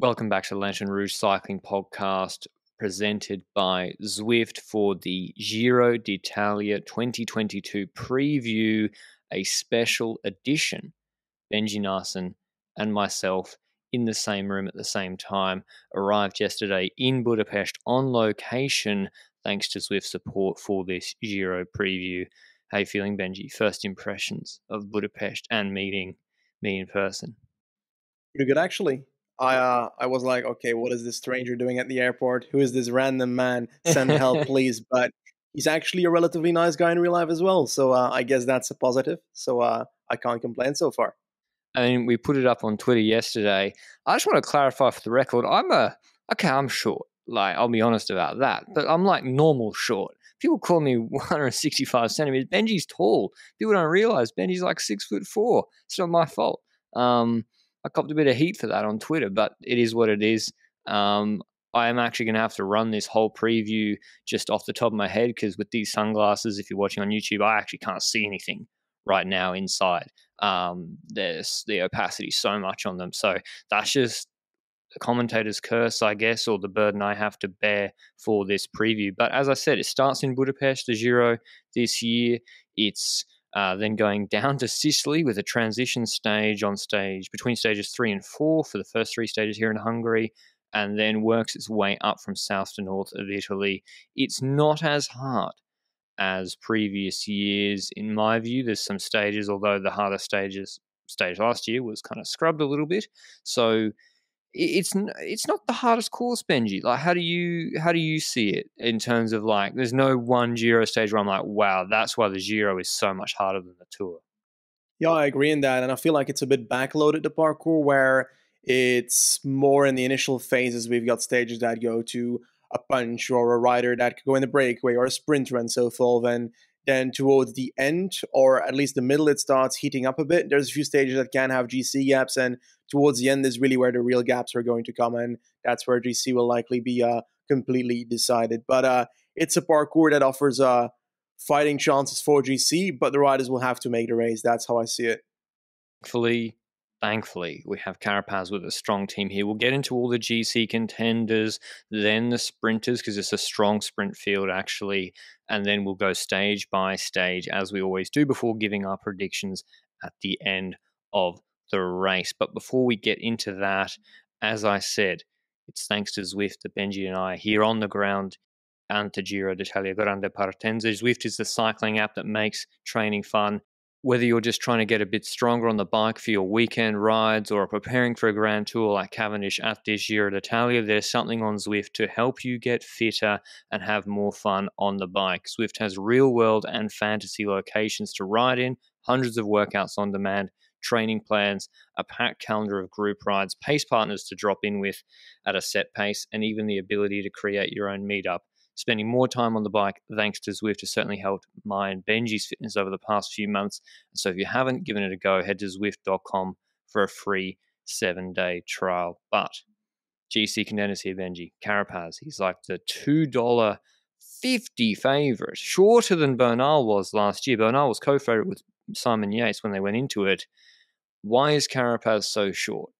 Welcome back to the Lanterne Rouge Cycling Podcast, presented by Zwift for the Giro d'Italia 2022 preview, a special edition. Benji Naesen and myself in the same room at the same time arrived yesterday in Budapest on location, thanks to Zwift support for this Giro preview. How you feeling, Benji? First impressions of Budapest and meeting me in person. Pretty good, actually. I uh, I was like, okay, what is this stranger doing at the airport? Who is this random man? Send help, please. But he's actually a relatively nice guy in real life as well. So uh, I guess that's a positive. So uh, I can't complain so far. I mean, we put it up on Twitter yesterday. I just want to clarify for the record, I'm a okay, I'm short. Like I'll be honest about that, but I'm like normal short. People call me 165 centimeters. Benji's tall. People don't realize Benji's like six foot four. It's not my fault. Um, I copped a bit of heat for that on Twitter, but it is what it is. Um, I am actually going to have to run this whole preview just off the top of my head because with these sunglasses, if you're watching on YouTube, I actually can't see anything right now inside. Um, there's the opacity so much on them, so that's just the commentator's curse, I guess, or the burden I have to bear for this preview. But as I said, it starts in Budapest, the Giro this year. It's uh, then going down to Sicily with a transition stage on stage between stages three and four for the first three stages here in Hungary, and then works its way up from south to north of Italy. It's not as hard as previous years, in my view. There's some stages, although the harder stages stage last year was kind of scrubbed a little bit. So it's it's not the hardest course, Benji. Like, how do you how do you see it in terms of like? There's no one Giro stage where I'm like, wow, that's why the Giro is so much harder than the Tour. Yeah, I agree in that, and I feel like it's a bit backloaded the parcours where it's more in the initial phases. We've got stages that go to a punch or a rider that could go in the breakaway or a sprinter and so forth, and then towards the end or at least the middle, it starts heating up a bit. There's a few stages that can have GC gaps, and towards the end is really where the real gaps are going to come, and that's where GC will likely be uh, completely decided. But uh, it's a parcours that offers uh, fighting chances for GC, but the riders will have to make the race. That's how I see it. Fully thankfully, we have Carapaz with a strong team here. We'll get into all the GC contenders, then the sprinters, because it's a strong sprint field, actually. And then we'll go stage by stage, as we always do, before giving our predictions at the end of the race. But before we get into that, as I said, it's thanks to Zwift that Benji and I are here on the ground Ante Giro d'Italia Grande Partenza. Zwift is the cycling app that makes training fun whether you're just trying to get a bit stronger on the bike for your weekend rides or preparing for a grand tour like Cavendish at this Giro Italia, there's something on Zwift to help you get fitter and have more fun on the bike. Zwift has real world and fantasy locations to ride in, hundreds of workouts on demand, training plans, a packed calendar of group rides, pace partners to drop in with at a set pace, and even the ability to create your own meetup spending more time on the bike thanks to Zwift has certainly helped my and Benji's fitness over the past few months. So if you haven't given it a go, head to Zwift.com for a free seven day trial. But GC contenders here, Benji. Carapaz, he's like the $2 50 favourite, shorter than Bernal was last year. Bernal was co favourite with Simon Yates when they went into it. Why is Carapaz so short?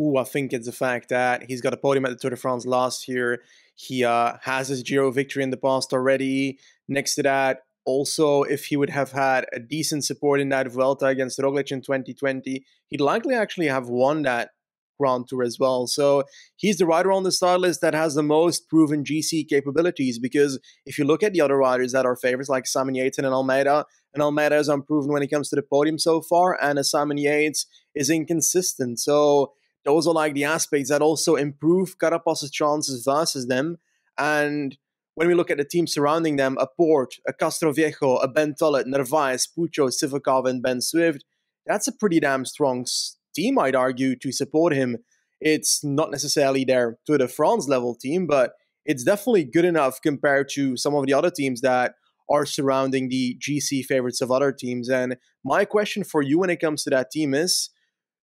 Ooh, I think it's the fact that he's got a podium at the Tour de France last year. He uh, has his Giro victory in the past already. Next to that, also, if he would have had a decent support in that Vuelta against Roglic in 2020, he'd likely actually have won that Grand Tour as well. So he's the rider on the start list that has the most proven GC capabilities. Because if you look at the other riders that are favorites, like Simon Yates and Almeida, and Almeida is unproven when it comes to the podium so far, and Simon Yates is inconsistent. So those are like the aspects that also improve Carapaz's chances versus them. And when we look at the team surrounding them, a Porte, a Castroviejo, a Ben Tulett, Narvaez, Puccio, Sivakov, and Ben Swift, that's a pretty damn strong team, I'd argue, to support him. It's not necessarily their Tour de France level team, but it's definitely good enough compared to some of the other teams that are surrounding the GC favorites of other teams. And my question for you when it comes to that team is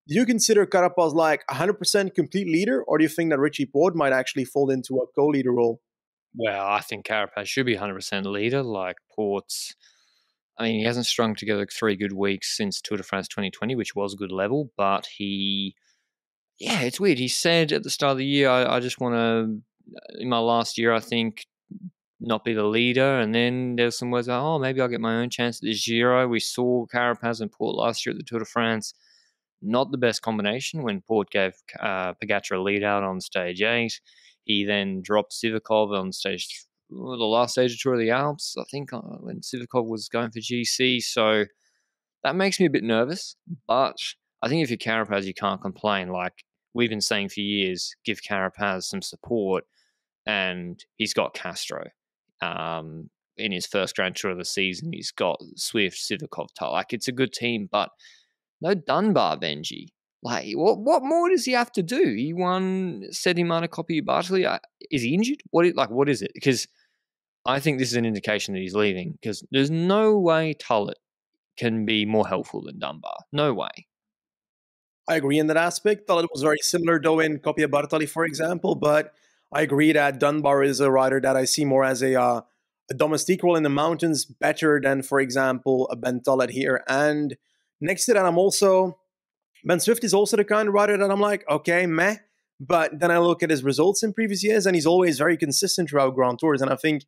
do you consider Carapaz like 100% complete leader, or do you think that Richie Porte might actually fall into a co-leader role? Well, I think Carapaz should be 100% leader. Like Porte's. I mean, he hasn't strung together three good weeks since Tour de France 2020, which was a good level, but he yeah, it's weird. He said at the start of the year, I, I just want to, uh, in my last year, I think, not be the leader. And then there's some words like, oh, maybe I'll get my own chance at the Giro. We saw Carapaz and Porte last year at the Tour de France. Not the best combination when Porte gave uh, Pogacar a lead out on stage eight. He then dropped Sivakov on stage the last stage of Tour of the Alps, I think, uh, when Sivakov was going for GC. So that makes me a bit nervous. But I think if you're Carapaz, you can't complain. Like we've been saying for years, give Carapaz some support, and he's got Castro. Um, in his first Grand Tour of the season, he's got Swift, Sivakov, like it's a good team, but no Dunbar, Benji. Like, what what more does he have to do? He won Settimana Coppi Bartali. Uh, is he injured? What like what is it? Because I think this is an indication that he's leaving. Because there's no way Tulett can be more helpful than Dunbar. No way. I agree in that aspect. It was very similar though in Coppi Bartali, for example, but I agree that Dunbar is a rider that I see more as a, uh, a domestique role in the mountains, better than, for example, a Ben Tulett here. And next to that, I'm also Ben Swift is also the kind of rider that I'm like, okay, meh. But then I look at his results in previous years, and he's always very consistent throughout Grand Tours. And I think,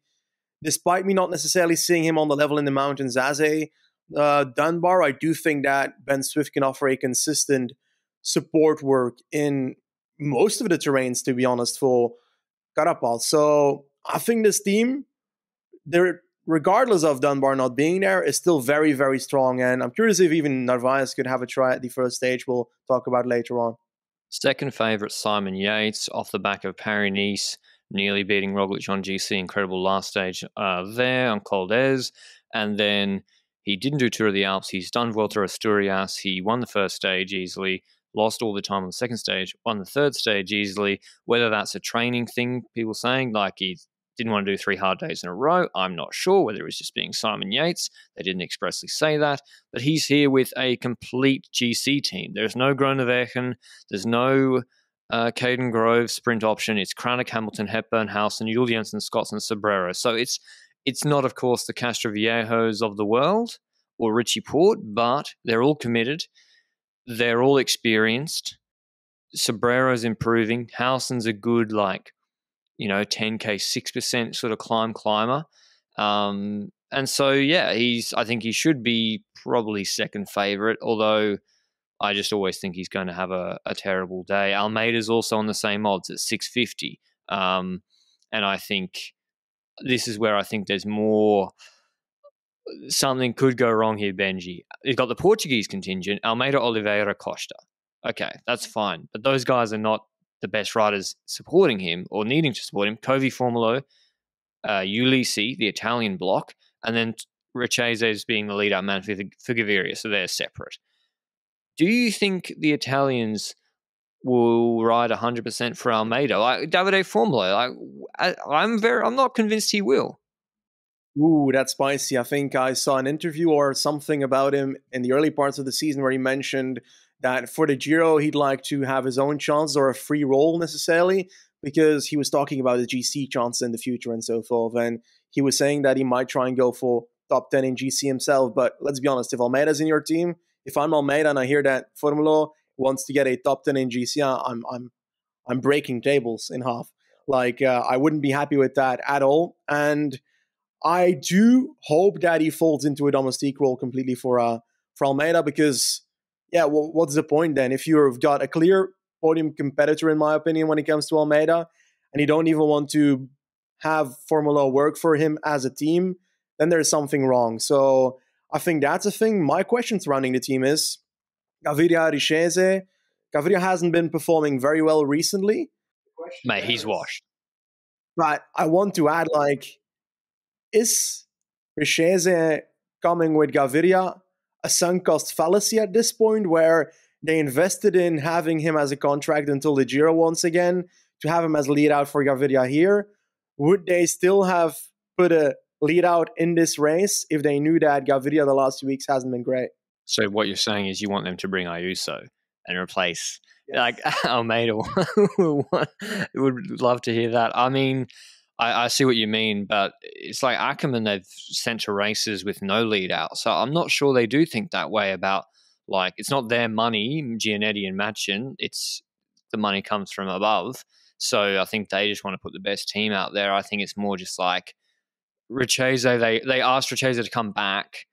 despite me not necessarily seeing him on the level in the mountains as a uh, Dunbar, I do think that Ben Swift can offer a consistent support work in most of the terrains, to be honest, for Carapaz. So I think this team, they're regardless of Dunbar not being there, is still very, very strong. And I'm curious if even Narvaez could have a try at the first stage. We'll talk about later on. Second favourite, Simon Yates, off the back of Paris Nice, nearly beating Roglic on GC. Incredible last stage uh, there on Col d'Èze. And then he didn't do Tour of the Alps. He's done Vuelta Asturias. He won the first stage easily lost all the time on the second stage, won the third stage easily. Whether that's a training thing, people saying like he didn't want to do three hard days in a row, I'm not sure. Whether it was just being Simon Yates, they didn't expressly say that. But he's here with a complete GC team. There's no Groenewegen, there's no uh, Kaden Grove sprint option. It's Kranick, Hamilton, Hepburn, House, and Juul-Jensen, Scotts, and Sobrero. So it's it's not, of course, the Castroviejos of the world or Richie Porte, but they're all committed. They're all experienced. Sobrero's improving. Howson's a good, like, you know, 10K, 6% sort of climb climber. Um, and so, yeah, he's, I think he should be probably second favorite, although I just always think he's going to have a, a terrible day. Almeida's also on the same odds at 650. Um, and I think this is where I think there's more something could go wrong here, Benji. You've got the Portuguese contingent, Almeida, Oliveira, Costa. Okay, that's fine. But those guys are not the best riders supporting him or needing to support him. Covi Formolo, uh, the Italian block, and then Richeze is being the lead out man for, for Gaviria, so they're separate. Do you think the Italians will ride 100% for Almeida? Like Davide Formolo, like I, I'm very, I'm not convinced he will. Ooh, that's spicy. I think I saw an interview or something about him in the early parts of the season where he mentioned that for the Giro, he'd like to have his own chances or a free role necessarily, because he was talking about the GC chances in the future and so forth. And he was saying that he might try and go for top 10 in GC himself. But let's be honest, if Almeida's in your team, if I'm Almeida and I hear that Formolo wants to get a top 10 in GC, I'm, I'm, I'm breaking tables in half. Like, uh, I wouldn't be happy with that at all. And I do hope that he folds into a domestique role completely for uh, for Almeida because yeah, well, what's the point then if you've got a clear podium competitor in my opinion when it comes to Almeida and you don't even want to have Formolo work for him as a team, then there's something wrong. So I think that's a thing. My question surrounding the team is Gaviria Richeze. Gaviria hasn't been performing very well recently. Mate, he's washed. But I want to add like is Richeze coming with Gaviria a sunk cost fallacy at this point where they invested in having him as a contract until the Giro once again to have him as lead out for Gaviria here? Would they still have put a lead out in this race if they knew that Gaviria the last two weeks hasn't been great? So what you're saying is you want them to bring Ayuso and replace yes. like Almeida. would love to hear that. I mean, I, I, see what you mean, but it's like Ackermann, they've sent to races with no lead out. So I'm not sure they do think that way about, like, it's not their money, Gianetti and Matxin. It's the money comes from above. So I think they just want to put the best team out there. I think it's more just like Richeze. They they asked Richeze to come back.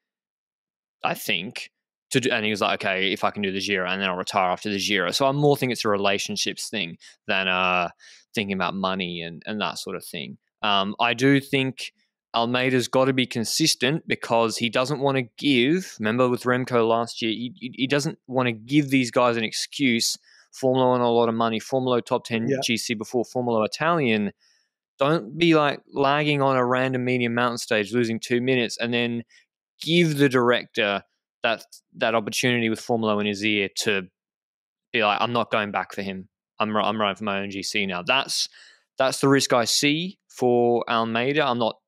I think to do, and he was like, okay, if I can do the Giro, and then I'll retire after the Giro. So I'm more think it's a relationships thing than uh, thinking about money and and that sort of thing. Um, I do think Almeida's got to be consistent because he doesn't want to give. Remember with Remco last year, he, he doesn't want to give these guys an excuse. Formolo on a lot of money, Formolo top ten yeah. GC before Formolo Italian. Don't be like lagging on a random medium mountain stage, losing two minutes, and then give the director that that opportunity with Formolo in his ear to be like, I'm not going back for him. I'm I'm running for my own GC now. That's that's the risk I see for Almeida. I'm not,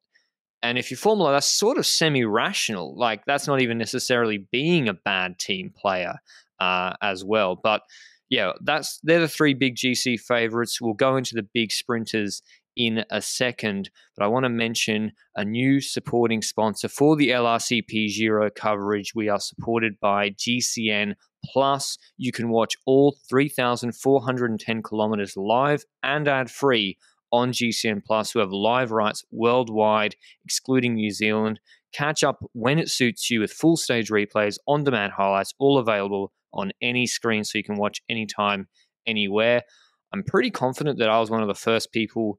and if you Formolo, that's sort of semi-rational. Like that's not even necessarily being a bad team player uh, as well. But yeah, that's they're the three big GC favorites. We'll go into the big sprinters in a second, but I want to mention a new supporting sponsor for the LRCP Giro coverage. We are supported by GCN Plus. You can watch all 3,410 kilometers live and ad free on GCN Plus, who have live rights worldwide, excluding New Zealand. Catch up when it suits you with full stage replays, on demand highlights, all available on any screen so you can watch anytime, anywhere. I'm pretty confident that I was one of the first people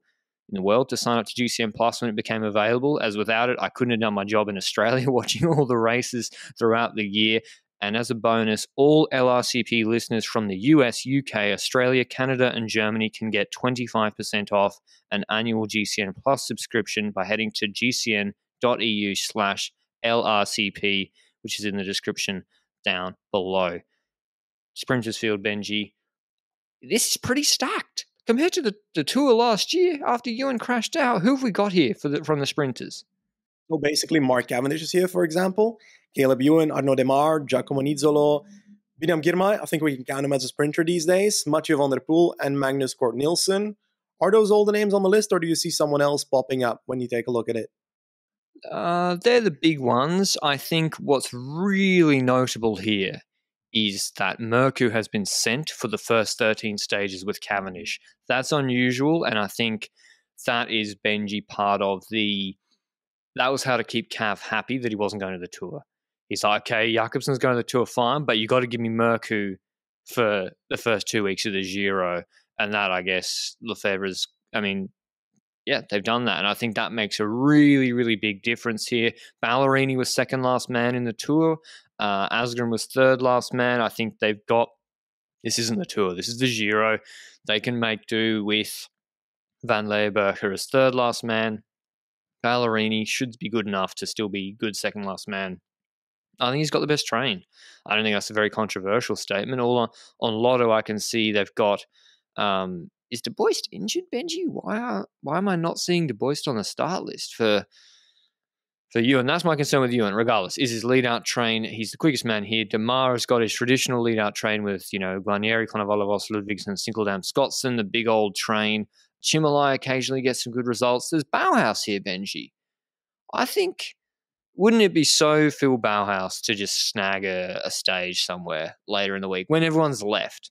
in the world to sign up to GCN Plus when it became available, as without it, I couldn't have done my job in Australia watching all the races throughout the year. And as a bonus, all LRCP listeners from the US, UK, Australia, Canada, and Germany can get 25% off an annual GCN Plus subscription by heading to gcn.eu slash LRCP, which is in the description down below. Sprinters Field, Benji. This is pretty stacked compared to the, the tour last year after Ewan crashed out. Who have we got here for the, from the sprinters? So basically, Mark Cavendish is here, for example. Caleb Ewan, Arnaud Démare, Giacomo Nizzolo, Biniam Girmay. I think we can count him as a sprinter these days. Mathieu van der Poel and Magnus Cort Nielsen. Are those all the names on the list, or do you see someone else popping up when you take a look at it? Uh, they're the big ones. I think what's really notable here is that Mørkøv has been sent for the first 13 stages with Cavendish. That's unusual, and I think that is Benji part of the. That was how to keep Cav happy that he wasn't going to the tour. He's like, okay, Jakobsen's going to the tour, fine, but you got to give me Mørkøv for the first two weeks of the Giro. And that, I guess, Lefevere's, I mean, yeah, they've done that. And I think that makes a really, really big difference here. Ballerini was second last man in the tour. Uh, Asgreen was third last man. I think they've got this isn't the tour, this is the Giro. They can make do with Van Lerberghe as third last man. Ballerini should be good enough to still be good second last man. I think he's got the best train. I don't think that's a very controversial statement. All on, on Lotto, I can see they've got. Um, is De Buyst injured, Benji? Why are, why am I not seeing De Buyst on the start list for for Ewan, that's my concern with Ewan, regardless. Is his lead out train, he's the quickest man here. Démare's got his traditional lead out train with, you know, Guarnieri, Konovalovas, Ludvigsson, Sinkeldam, Scotson, the big old train. Cimolai occasionally gets some good results. There's Bauhaus here, Benji. I think, wouldn't it be so Phil Bauhaus to just snag a, a stage somewhere later in the week when everyone's left?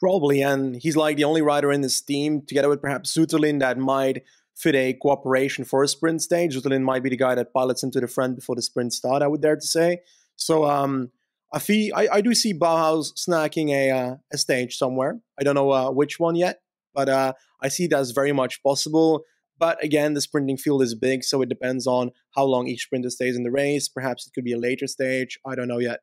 Probably, and he's like the only rider in this team, together with perhaps Zuterlin, that might fit a cooperation for a sprint stage. Zuterlin might be the guy that pilots him to the front before the sprint start, I would dare to say. So um, I, feel, I, I do see Bauhaus snacking a, uh, a stage somewhere. I don't know uh, which one yet, but uh, I see that's very much possible. But again, the sprinting field is big, so it depends on how long each sprinter stays in the race. Perhaps it could be a later stage. I don't know yet.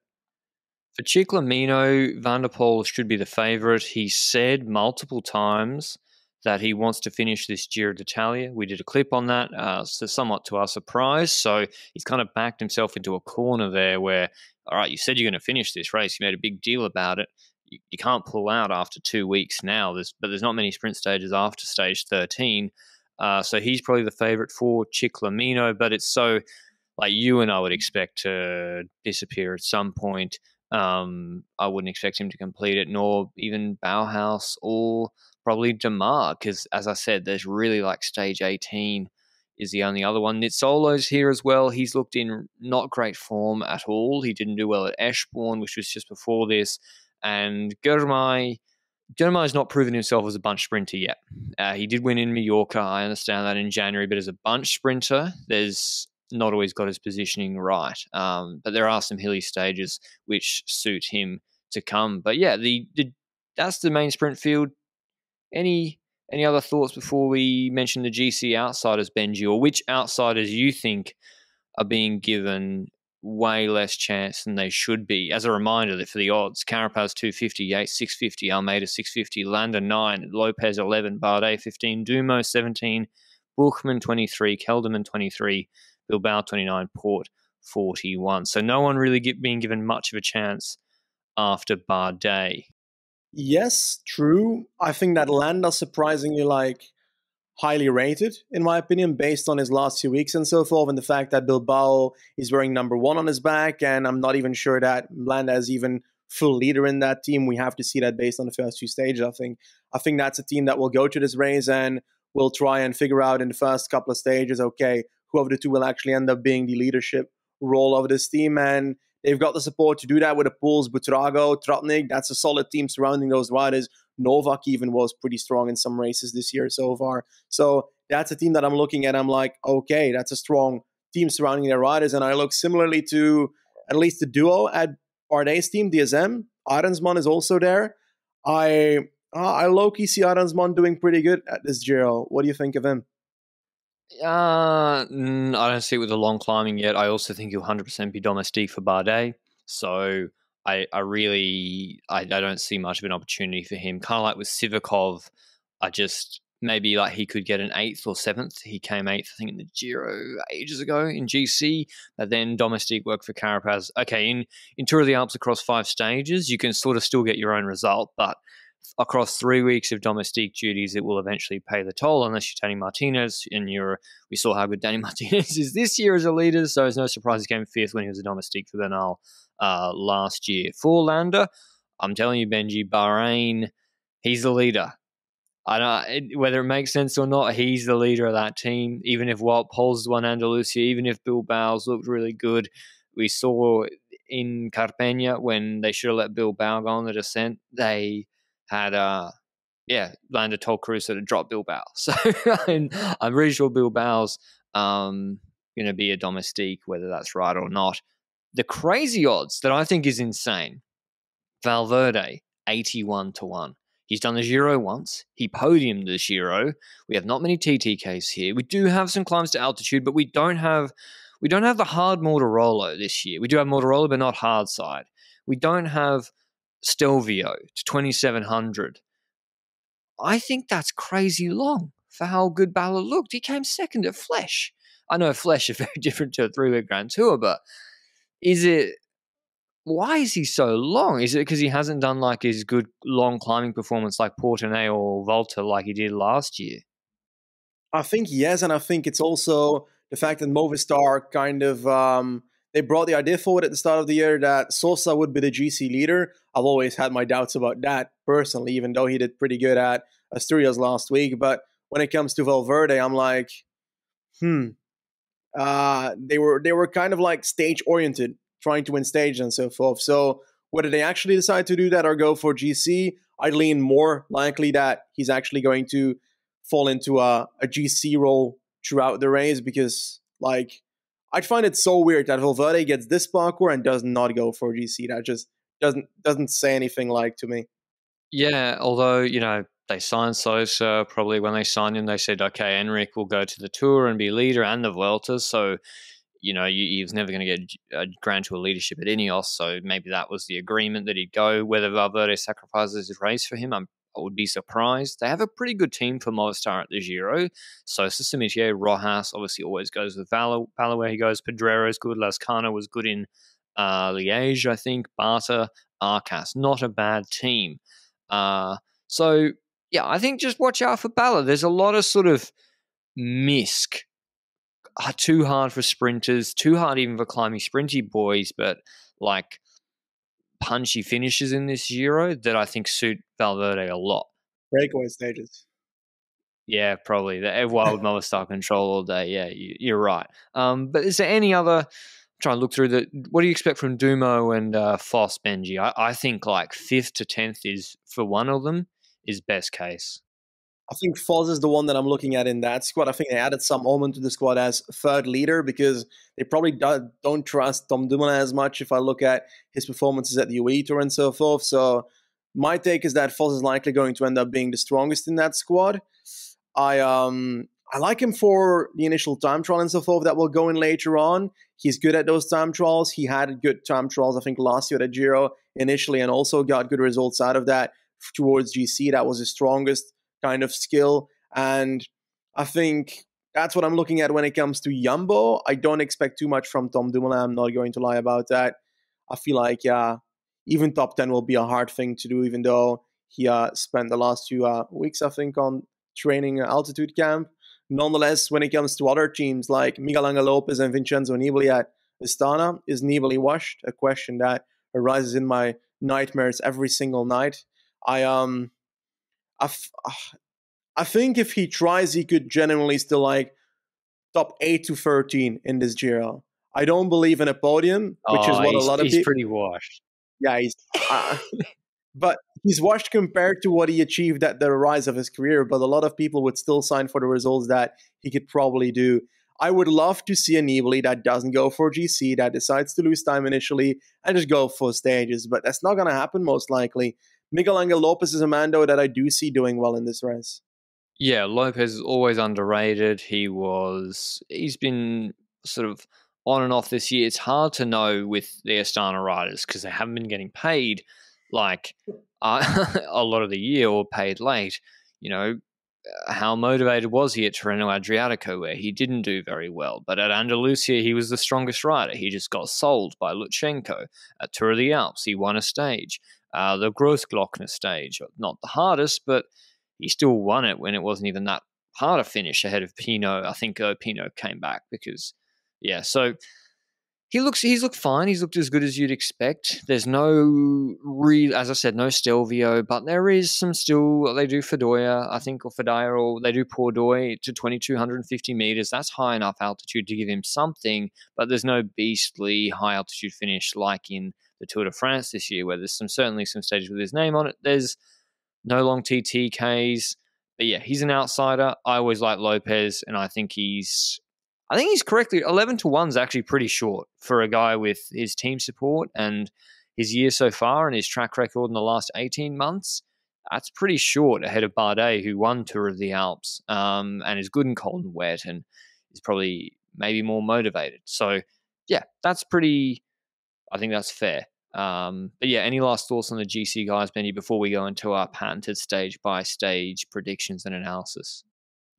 For Ciclamino, Van der Poel should be the favourite. He said multiple times that he wants to finish this Giro d'Italia. We did a clip on that, uh, so somewhat to our surprise. So he's kind of backed himself into a corner there where, all right, you said you're going to finish this race. You made a big deal about it. You, you can't pull out after two weeks now. There's, but there's not many sprint stages after stage 13. Uh, so he's probably the favorite for Ciclamino, but it's so like you and I would expect to disappear at some point. Um, I wouldn't expect him to complete it, nor even Bauhaus or probably Démare, because as I said, there's really like stage 18 is the only other one. Nizzolo's here as well. He's looked in not great form at all. He didn't do well at Eschborn, which was just before this. And Girmay, has not proven himself as a bunch sprinter yet. Uh, he did win in Mallorca. I understand that in January, but as a bunch sprinter, there's not always got his positioning right. Um, but there are some hilly stages which suit him to come. But yeah, the, the that's the main sprint field. Any any other thoughts before we mention the GC outsiders, Benji, or which outsiders you think are being given way less chance than they should be. As a reminder that for the odds, Carapaz 250, Yates 650, Almeida 650, Landa 9, Lopez 11, Bardet 15, Dumo 17, Buchmann 23, Kelderman 23, Bilbao 29, Porte 41. So no one really get, being given much of a chance after Bardet. Yes, true. I think that Landa surprisingly like highly rated, in my opinion, based on his last two weeks and so forth, and the fact that Bilbao is wearing number one on his back, and I'm not even sure that Landa is even full leader in that team. We have to see that based on the first two stages. I think I think that's a team that will go to this race and will try and figure out in the first couple of stages, okay, who of the two will actually end up being the leadership role of this team. And they've got the support to do that with the Poels, Buitrago, Tratnik. That's a solid team surrounding those riders Novak even was pretty strong in some races this year so far. So that's a team that I'm looking at. I'm like, okay, that's a strong team surrounding their riders. And I look similarly to at least the duo at Bardet's team, DSM. Arensman is also there. I uh, I low key see Arensman doing pretty good at this Giro. What do you think of him? Uh, I don't see it with the long climbing yet. I also think he'll 100% be domestique for Bardet. So I, I really I, I don't see much of an opportunity for him. Kind of like with Sivakov, I just maybe like he could get an eighth or seventh. He came eighth, I think, in the Giro ages ago in GC. But then domestic work for Carapaz. Okay, in in Tour of the Alps across five stages, you can sort of still get your own result, but across three weeks of domestic duties, it will eventually pay the toll unless you're Danny Martinez and you're. We saw how good Danny Martinez is this year as a leader, so it's no surprise he came fifth when he was a domestic for Bernal uh, last year. For Landa, I'm telling you, Benji, Bahrain, he's the leader. I don't whether it makes sense or not. He's the leader of that team. Even if Wout Poels won Andalusia, even if Bilbao looked really good, we saw in Carpegna when they should have let Bilbao go on the descent. They had uh yeah, Landa told Caruso to drop Bilbao. So I'm, I'm sure Bilbao's um, going to be a domestique, whether that's right or not the crazy odds that I think is insane. Valverde, 81 to 1. He's done the Giro once. He podiumed the Giro. We have not many TTKs here. We do have some climbs to altitude, but we don't have we don't have the hard Mortirolo this year. We do have Mortirolo, but not hard side. We don't have Stelvio to 2700. I think that's crazy long for how good Bala looked. He came second at Flèche. I know Flèche is very different to a three week Grand Tour, but is it why is he so long? Is it because he hasn't done like his good long climbing performance like Portenay or Volta like he did last year? I think yes, and I think it's also the fact that Movistar kind of um, they brought the idea forward at the start of the year that Sosa would be the GC leader. I've always had my doubts about that personally, even though he did pretty good at Asturias last week. But when it comes to Valverde, I'm like, hmm, uh, they were they were kind of like stage oriented, trying to win stage and so forth. So whether they actually decide to do that or go for GC, I lean more likely that he's actually going to fall into a, a GC role throughout the race because like I find it so weird that Valverde gets this parcours and does not go for GC. That just doesn't doesn't say anything like to me. Yeah, although you know they signed Sosa. Probably when they signed him, they said, okay, Enric will go to the Tour and be leader and the Vuelta. So, you know, he was never going to get a Grand Tour leadership at Ineos. So maybe that was the agreement that he'd go. Whether Valverde sacrifices his race for him, I'm, I would be surprised. They have a pretty good team for Movistar at the Giro. Sosa, Samitier, Rojas obviously always goes with Valor, Valor where he goes. Pedrero is good. Lazkano was good in uh, Liège, I think. Bata, Arcas, not a bad team. Uh, so yeah, I think just watch out for Bala. There's a lot of sort of misc. Uh, too hard for sprinters, too hard even for climbing sprinty boys, but like punchy finishes in this Euro that I think suit Valverde a lot. Breakaway stages. Yeah, probably. The wild Movistar control all day. Yeah, you, are right. Um, but is there any other? Try and look through the. What do you expect from Dumo and uh, Foss Benji? I, I think like fifth to tenth is for one of them is best case. I think Foss is the one that I'm looking at in that squad. I think they added some Oomen to the squad as third leader because they probably do, not trust Tom Dumoulin as much if I look at his performances at the UAE Tour and so forth. So my take is that Foss is likely going to end up being the strongest in that squad. I um I like him for the initial time trial and so forth that will go in later on. He's good at those time trials. He had good time trials, I think, last year at Giro initially, and also got good results out of that towards GC. That was his strongest kind of skill. And I think that's what I'm looking at when it comes to Jumbo. I don't expect too much from Tom Dumoulin. I'm not going to lie about that. I feel like, yeah, even top 10 will be a hard thing to do, even though he uh, spent the last few uh, weeks, I think, on training altitude camp. Nonetheless, when it comes to other teams like Miguel Angel Lopez and Vincenzo Nibali at Astana, is Nibali washed? A question that arises in my nightmares every single night. I um I, f- I think if he tries, he could genuinely still like top eight to thirteen in this Giro. I don't believe in a podium, which oh, is what a lot of he's people. pretty washed. Yeah, he's. Uh, but he's washed compared to what he achieved at the rise of his career. But a lot of people would still sign for the results that he could probably do. I would love to see a Nibali that doesn't go for GC, that decides to lose time initially and just go for stages. But that's not going to happen most likely. Miguel Angel Lopez is a Mando that I do see doing well in this race. Yeah, Lopez is always underrated. He was, he's been sort of on and off this year. It's hard to know with the Astana riders because they haven't been getting paid like uh, a lot of the year or paid late. You know, how motivated was he at Tirreno Adriatico, where he didn't do very well? But at Andalusia, he was the strongest rider. He just got sold by Lutsenko. At Tour of the Alps, he won a stage uh, the Großglockner stage. Not the hardest, but he still won it when it wasn't even that hard a finish ahead of Pinot. I think uh, Pinot came back because, yeah. So he looks he's looked fine. He's looked as good as you'd expect. There's no real, as I said, no Stelvio, but there is some still. They do Fedoya, I think, or Fedaya, or they do Pordoi to 2,250 meters. That's high enough altitude to give him something, but there's no beastly high altitude finish like in the Tour de France this year, where there's some certainly some stages with his name on it. There's no long TTKs, but yeah, he's an outsider. I always like Lopez, and I think he's, I think he's correctly eleven to one is actually pretty short for a guy with his team support and his year so far and his track record in the last eighteen months. That's pretty short ahead of Bardet, who won Tour of the Alps um, and is good and cold and wet, and is probably maybe more motivated. So yeah, that's pretty I think that's fair. Um, but yeah, any last thoughts on the GC guys, Benny, before we go into our patented stage by stage predictions and analysis?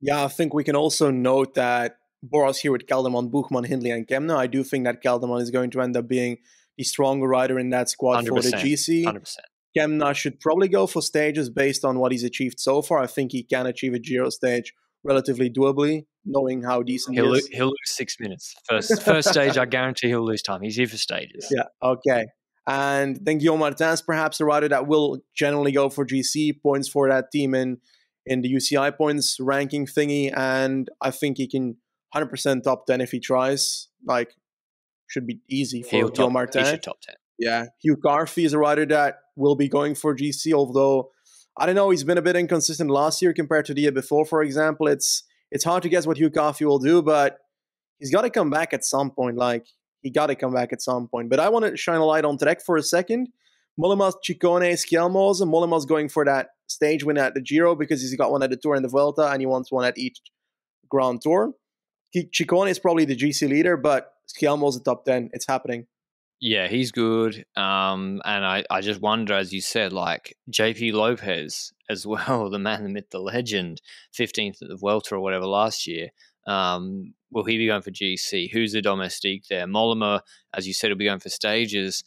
Yeah, I think we can also note that Boras here with Kelderman, Buchmann, Hindley, and Kemna. I do think that Kelderman is going to end up being the stronger rider in that squad for the GC. 100%. Kemna should probably go for stages based on what he's achieved so far. I think he can achieve a Giro stage relatively doably, knowing how decent he'll he is. He'll lose six minutes. First first stage, I guarantee he'll lose time. He's here for stages. Yeah. Okay. And then Guillaume Martin's perhaps a rider that will generally go for GC points for that team in in the UCI points ranking thingy, and I think he can 100% top 10 if he tries. Like, should be easy for He'll Guillaume Martin. He should top 10. Yeah. Hugh Carthy is a rider that will be going for GC, although I don't know. He's been a bit inconsistent last year compared to the year before. For example, it's it's hard to guess what Hugh Carthy will do, but he's got to come back at some point. Like he got to come back at some point. But I want to shine a light on Trek for a second. Mollema, Ciccone, Schielmoz. Mollema's going for that stage win at the Giro because he's got one at the Tour and the Vuelta, and he wants one at each Grand Tour. Ciccone is probably the GC leader, but Schielmoz the top ten. It's happening. Yeah, he's good. Um, and I, I just wonder, as you said, like JP Lopez as well, the man, the myth, the legend, 15th at the Vuelta or whatever last year. Um, will he be going for GC? Who's the domestique there? Mollema, as you said, will be going for stages.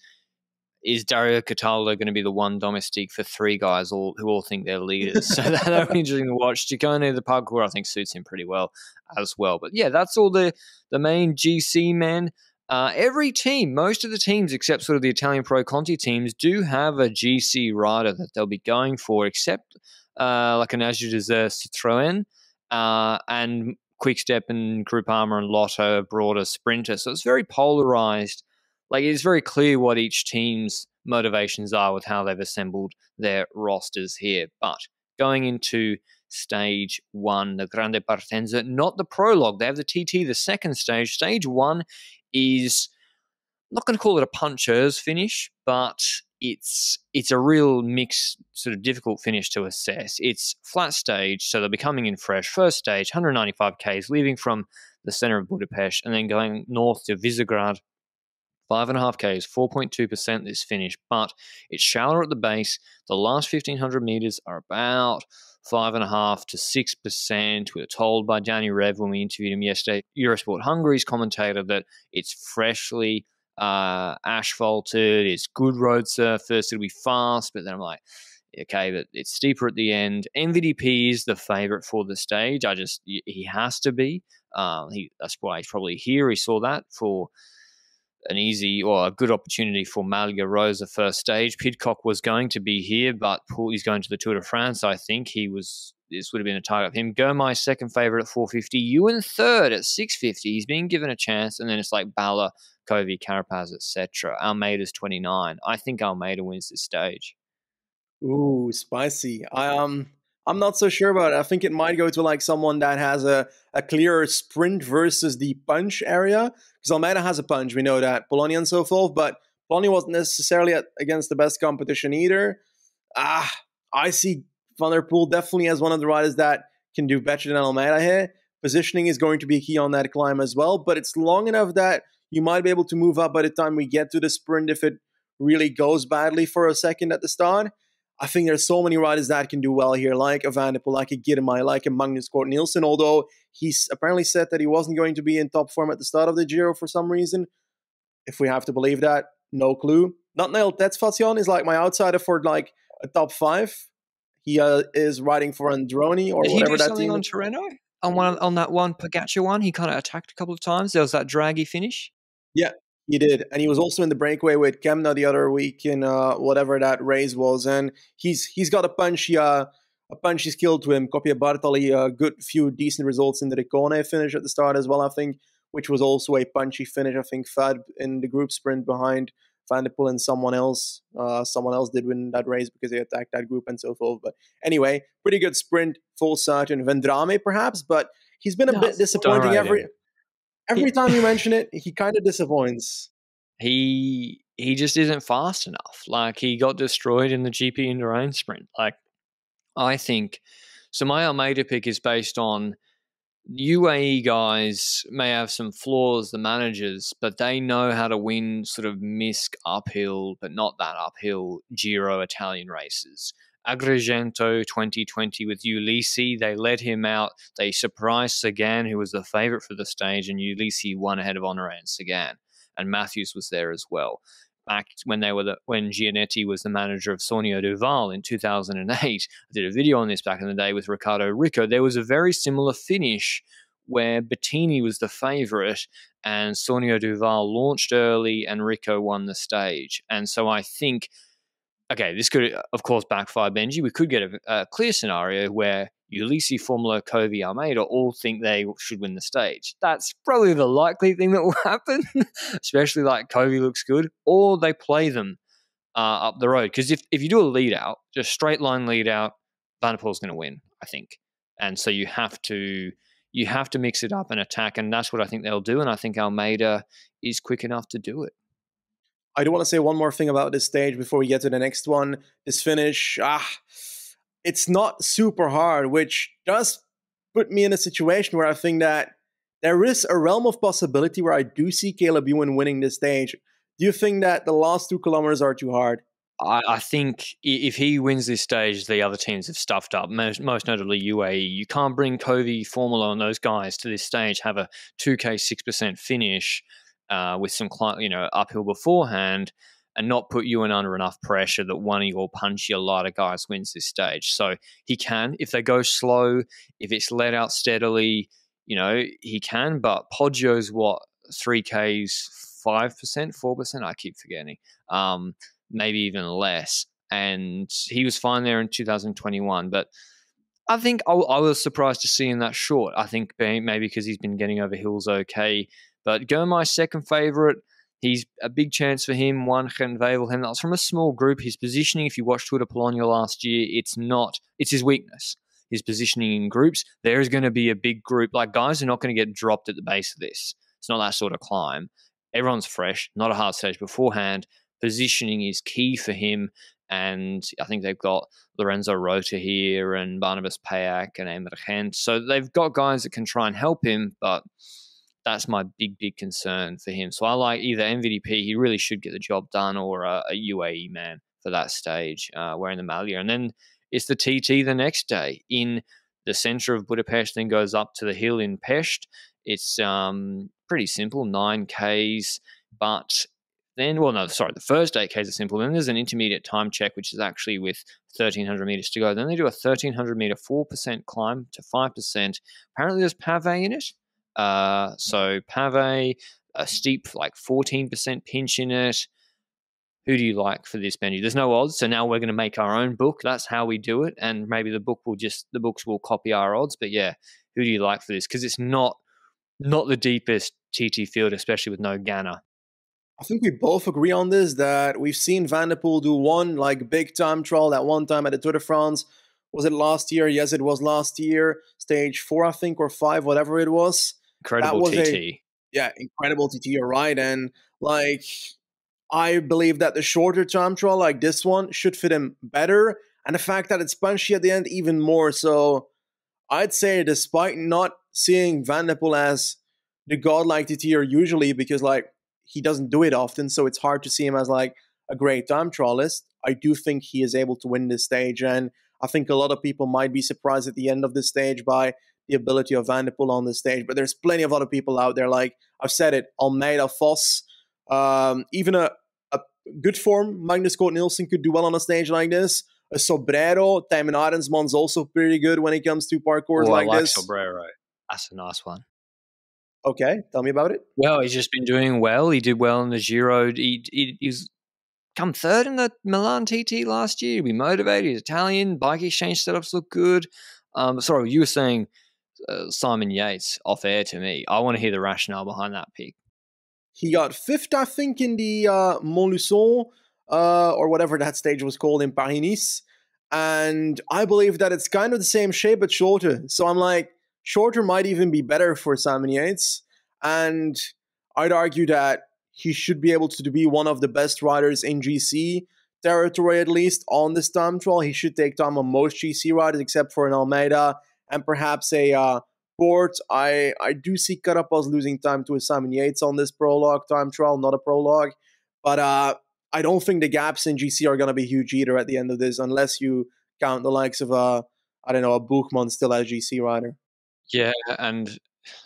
Is Dario Cataldo going to be the one domestique for three guys all who all think they're leaders? so that'll be interesting to watch. Ciccone, the parcours, I think suits him pretty well as well. But yeah, that's all the the main GC men. Uh, every team, most of the teams, except sort of the Italian Pro Conti teams, do have a GC rider that they'll be going for, except uh, like an Azure Desert Citroën uh, and Quickstep and Groupama and Lotto broader sprinter. So it's very polarized. Like it's very clear what each team's motivations are with how they've assembled their rosters here. But going into stage one, the Grande Partenza, not the prologue. They have the TT, the second stage. Stage one is I'm not going to call it a puncher's finish, but it's it's a real mix, sort of difficult finish to assess. It's flat stage, so they'll be coming in fresh. First stage, 195 k's, leaving from the center of Budapest, and then going north to Visegrad. Five and a half k's, 4.2% this finish, but it's shallower at the base. The last 1500 meters are about five and a half to six percent. We were told by Danny Rev when we interviewed him yesterday, Eurosport Hungary's commentator, that it's freshly uh, asphalted, it's good road surface, it'll be fast. But then I'm like, okay, but it's steeper at the end. MVDP is the favorite for the stage. I just he has to be. Um, he that's why he's probably here. He saw that for an easy or a good opportunity for Maglia Rosa first stage. Pidcock was going to be here, but he's going to the Tour de France. I think he was. This would have been a target for him. Girmay second favorite at 450. Ewan third at 650. He's being given a chance, and then it's like Bala, Covi, Carapaz, etc. Almeida's 29. I think Almeida wins this stage. Ooh, spicy. I um I'm not so sure about it. I think it might go to like someone that has a, a clearer sprint versus the punch area. Because Almeida has a punch, we know that. Bologna and so forth, but Bologna wasn't necessarily at, against the best competition either. Ah, I see Van der Poel definitely as one of the riders that can do better than Almeida here. Positioning is going to be key on that climb as well, but it's long enough that you might be able to move up by the time we get to the sprint if it really goes badly for a second at the start. I think there's so many riders that can do well here, like a Van der Poel, like a Girmay, like a Magnus Cort Nielsen, although he's apparently said that he wasn't going to be in top form at the start of the Giro for some reason. If we have to believe that, no clue. Not nailed. That's Tesfatsion is like my outsider for like a top five. He uh, is riding for Androni or Did whatever he do that something team on. Tirreno? On one on that one Pogacar one, he kind of attacked a couple of times. There was that draggy finish. He did, and he was also in the breakaway with Kemna the other week in uh, whatever that race was, and he's he's got a punchy uh, a punchy skill to him. Coppi Bartali, a good few decent results in the Riccione finish at the start as well, I think, which was also a punchy finish. I think Fad in the group sprint behind Van der Poel and someone else. Uh, someone else did win that race because they attacked that group and so forth. But anyway, pretty good sprint, full certain. Vendrame perhaps, but he's been a No, bit disappointing every. Every time you mention it. He kind of disappoints. He he just isn't fast enough. Like he got destroyed in the GP Indurain sprint. Like I think so. My Almeida pick is based on UAE guys may have some flaws, the managers, but they know how to win sort of misc uphill, but not that uphill Giro Italian races. Agrigento 2020 with Ulissi, they let him out. They surprised Sagan, who was the favourite for the stage, and Ulissi won ahead of Honore and Sagan. And Matthews was there as well. Back when they were the, when Gianetti was the manager of Saunier Duval in 2008, I did a video on this back in the day with Riccardo Riccò. There was a very similar finish where Bettini was the favourite and Saunier Duval launched early and Riccò won the stage. And so I think, okay, this could, of course, backfire Benji. We could get a, a clear scenario where Ulissi, Formolo, Covi, Almeida all think they should win the stage. That's probably the likely thing that will happen, especially like Covi looks good, or they play them uh, up the road. Because if, if you do a lead out, just straight line lead out, Van der Poel's going to win, I think. And so you have to you have to mix it up and attack, and that's what I think they'll do. And I think Almeida is quick enough to do it. I do want to say one more thing about this stage before we get to the next one. This finish, ah, it's not super hard, which does put me in a situation where I think that there is a realm of possibility where I do see Caleb Ewan winning this stage. Do you think that the last two kilometers are too hard? I, I think if he wins this stage, the other teams have stuffed up. Most, most notably UAE. You can't bring Covi, Formolo, and those guys to this stage. Have a two k six percent finish uh, with some cli- you know uphill beforehand, and not put you in under enough pressure that one of your punchier lighter guys wins this stage. So he can if they go slow, if it's let out steadily, you know he can. But Poggio's what three k's five percent, four percent. I keep forgetting. Um, maybe even less. And he was fine there in 2021. But I think I, I was surprised to see him that short. I think maybe because he's been getting over hills okay. But Girmay's second favorite, He's a big chance for him. One Gent Wevelgem. That was from a small group. His positioning, if you watched de Polonia last year, it's not. It's his weakness. His positioning in groups. There is going to be a big group. Like guys are not going to get dropped at the base of this. It's not that sort of climb. Everyone's fresh. Not a hard stage beforehand. Positioning is key for him. And I think they've got Lorenzo Rota here and Barnabas Peák and Emmer Gent. So they've got guys that can try and help him, but that's my big, big concern for him. So I like either MVDP, he really should get the job done, or a, a UAE man for that stage uh, wearing the Maglia. And then it's the TT the next day in the center of Budapest, then goes up to the hill in Pest. It's um, pretty simple, 9Ks, but then, well, no, sorry, the first 8Ks are simple. Then there's an intermediate time check, which is actually with 1300 meters to go. Then they do a 1300 meter 4% climb to 5%. Apparently, there's pave in it. Uh, so pave, a steep like 14% pinch in it. Who do you like for this Benji? There's no odds, so now we're going to make our own book. That's how we do it, and maybe the book will just the books will copy our odds. But yeah, who do you like for this? Because it's not not the deepest TT field, especially with no Ganna. I think we both agree on this that we've seen Van der Poel do one like big time trial at one time at the Tour de France. Was it last year? Yes, it was last year. Stage four, I think, or five, whatever it was. Incredible TT. A, yeah, incredible TT. You're right, and like I believe that the shorter time trial like this one should fit him better, and the fact that it's punchy at the end even more. So I'd say, despite not seeing Van der Poel as the godlike TTer usually, because like he doesn't do it often, so it's hard to see him as like a great time trialist. I do think he is able to win this stage, and I think a lot of people might be surprised at the end of this stage by the ability of Van der Poel on the stage. But there's plenty of other people out there, like I've said it, Almeida, Foss, um, even a, a good form Magnus Cort Nielsen could do well on a stage like this. A Sobrero, Thymen Arensman's also pretty good when it comes to parcours oh, like, like this. Sobrero. That's a nice one. Okay, tell me about it. Well, he's just been doing well. He did well in the Giro. He, he, he's come third in the Milan TT last year. He motivated. He's Italian. Bike exchange setups look good. Um, sorry, you were saying uh, Simon Yates off air to me. I want to hear the rationale behind that pick. He got fifth, I think, in the uh, Montluçon uh, or whatever that stage was called in Paris Nice. And I believe that it's kind of the same shape but shorter. So I'm like, shorter might even be better for Simon Yates. And I'd argue that he should be able to be one of the best riders in GC territory, at least on this time trial. He should take time on most GC riders except for an Almeida and perhaps a uh, Porte. I, I do see Carapaz losing time to a Simon Yates on this prologue time trial, not a prologue. But uh, I don't think the gaps in GC are going to be huge either at the end of this, unless you count the likes of a, I don't know, a Buchmann still as GC rider. Yeah, and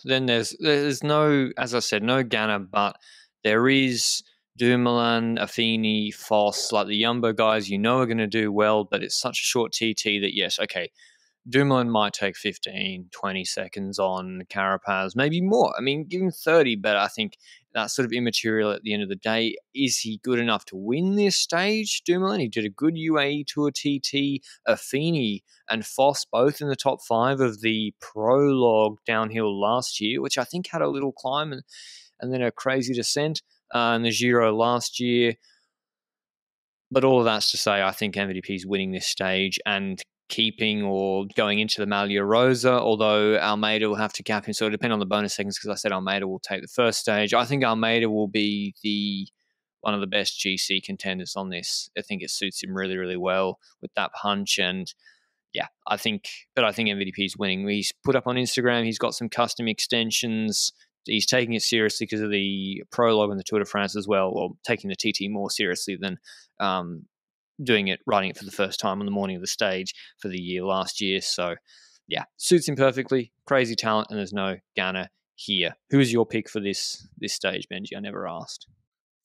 then there's there's no, as I said, no Ganna, but there is Dumoulin, Affini, Foss, like the Yumbo guys. You know are going to do well, but it's such a short TT that yes, okay, Dumoulin might take 15, 20 seconds on Carapaz, maybe more. I mean, give him 30, but I think that's sort of immaterial at the end of the day. Is he good enough to win this stage, Dumoulin? He did a good UAE Tour TT. Affini and Foss both in the top five of the prologue downhill last year, which I think had a little climb and, and then a crazy descent uh, in the Giro last year. But all of that's to say, I think MVDP is winning this stage and keeping or going into the Maglia Rosa, although Almeida will have to cap him. So it depend on the bonus seconds because I said Almeida will take the first stage. I think Almeida will be the one of the best GC contenders on this. I think it suits him really, really well with that punch and yeah, I think, but I think MVDP is winning. He's put up on Instagram. He's got some custom extensions. He's taking it seriously because of the prologue and the Tour de France as well, or taking the TT more seriously than um, doing it, writing it for the first time on the morning of the stage for the year last year. So, yeah, suits him perfectly. Crazy talent, and there's no Ganna here. Who is your pick for this this stage, Benji? I never asked.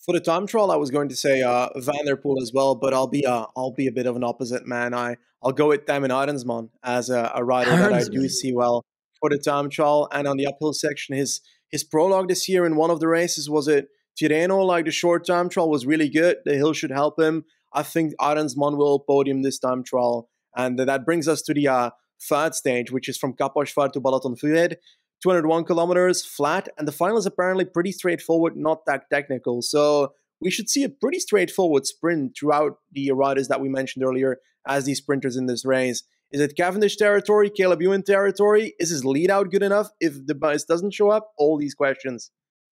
For the time trial, I was going to say uh, Van der Poel as well, but I'll be uh, I'll be a bit of an opposite man. I I'll go with Thymen Arensman as a, a rider that I do see well for the time trial and on the uphill section. His his prologue this year in one of the races was it Tirreno, like the short time trial was really good. The hill should help him. I think Arensman will podium this time trial. And that brings us to the uh, third stage, which is from Kaposvár to Balatonfüred. 201 kilometers flat, and the final is apparently pretty straightforward, not that technical. So we should see a pretty straightforward sprint throughout the riders that we mentioned earlier as these sprinters in this race. Is it Cavendish territory, Caleb Ewan territory? Is his lead out good enough if the bus doesn't show up? All these questions.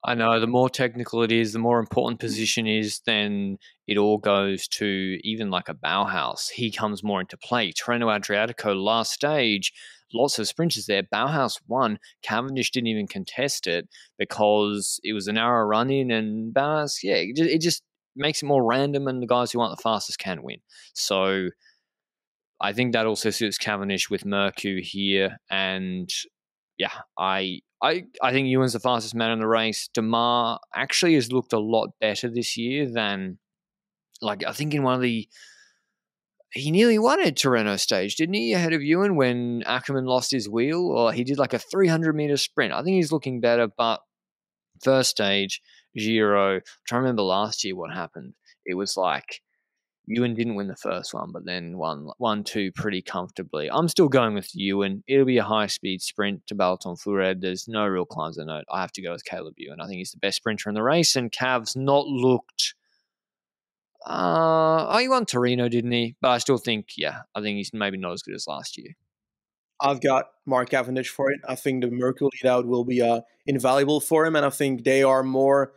I know the more technical it is, the more important position is, then it all goes to even like a Bauhaus. He comes more into play. Tirreno Adriatico, last stage, lots of sprinters there. Bauhaus won. Cavendish didn't even contest it because it was a narrow run in, and Bauhaus, yeah, it just, it just makes it more random, and the guys who aren't the fastest can win. So I think that also suits Cavendish with Mørkøv here, and yeah, I I I think Ewan's the fastest man in the race. Démare actually has looked a lot better this year than like I think in one of the he nearly won at Tirreno stage, didn't he? Ahead of Ewan when Ackermann lost his wheel, or he did like a 300 meter sprint. I think he's looking better, but first stage, Giro. I'm trying to remember last year what happened. It was like Ewan didn't win the first one, but then won one two pretty comfortably. I'm still going with Ewan. It'll be a high speed sprint to Balatonfüred. There's no real climbs to note. I have to go with Caleb Ewan. I think he's the best sprinter in the race, and Cav's not looked. Uh, oh, he won Torino, didn't he? But I still think, yeah, I think he's maybe not as good as last year. I've got Mark Cavendish for it. I think the Mercury lead out will be uh, invaluable for him, and I think they are more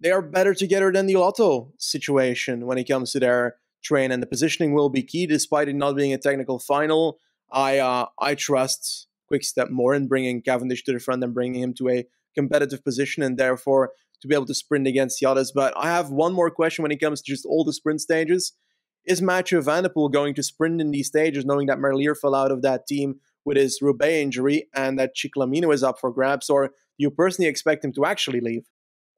they are better together than the Lotto situation when it comes to their train, and the positioning will be key, despite it not being a technical final. I uh, I trust Quickstep more in bringing Cavendish to the front and bringing him to a competitive position, and therefore to be able to sprint against the others. But I have one more question when it comes to just all the sprint stages. Is Mathieu Van going to sprint in these stages, knowing that Merlier fell out of that team with his Roubaix injury and that Ciclamino is up for grabs, or do you personally expect him to actually leave?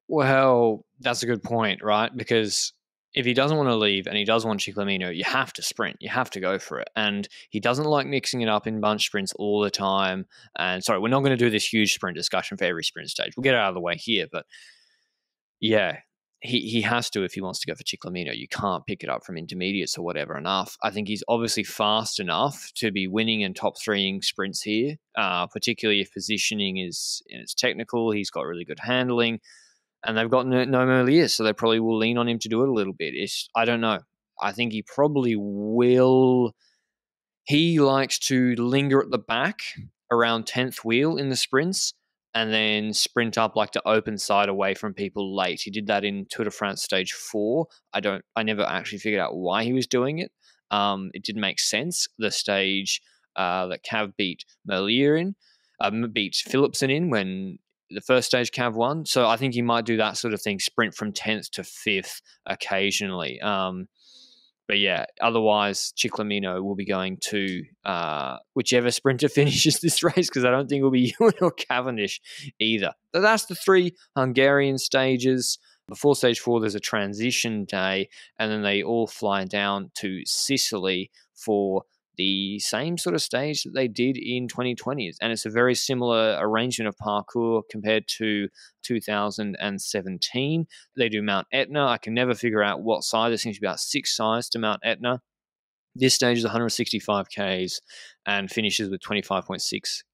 Well, that's a good point, right? Because if he doesn't want to leave and he does want Ciclamino, you have to sprint. You have to go for it. And he doesn't like mixing it up in bunch sprints all the time. And sorry, we're not going to do this huge sprint discussion for every sprint stage. We'll get out of the way here. But yeah, he, he has to if he wants to go for Ciclamino. You can't pick it up from intermediates or whatever enough. I think he's obviously fast enough to be winning and top threeing sprints here, uh, particularly if positioning is and it's technical. He's got really good handling and they've got no, no Merlier, so they probably will lean on him to do it a little bit. It's, I don't know. I think he probably will. He likes to linger at the back around 10th wheel in the sprints and then sprint up like to open side away from people late. He did that in Tour de France stage four. I don't, I never actually figured out why he was doing it. Um, it didn't make sense. The stage uh, that Cav beat Merlier in, um, beat in when the first stage Cav won. So I think he might do that sort of thing, sprint from 10th to 5th occasionally. Um, but yeah, otherwise, Ciclamino will be going to uh, whichever sprinter finishes this race because I don't think it will be Ewan or Cavendish either. So that's the three Hungarian stages. Before stage four, there's a transition day, and then they all fly down to Sicily for the same sort of stage that they did in 2020. And it's a very similar arrangement of parcours compared to 2017. They do Mount Etna. I can never figure out what size. There seems to be about six sides to Mount Etna. This stage is 165 Ks and finishes with 25.6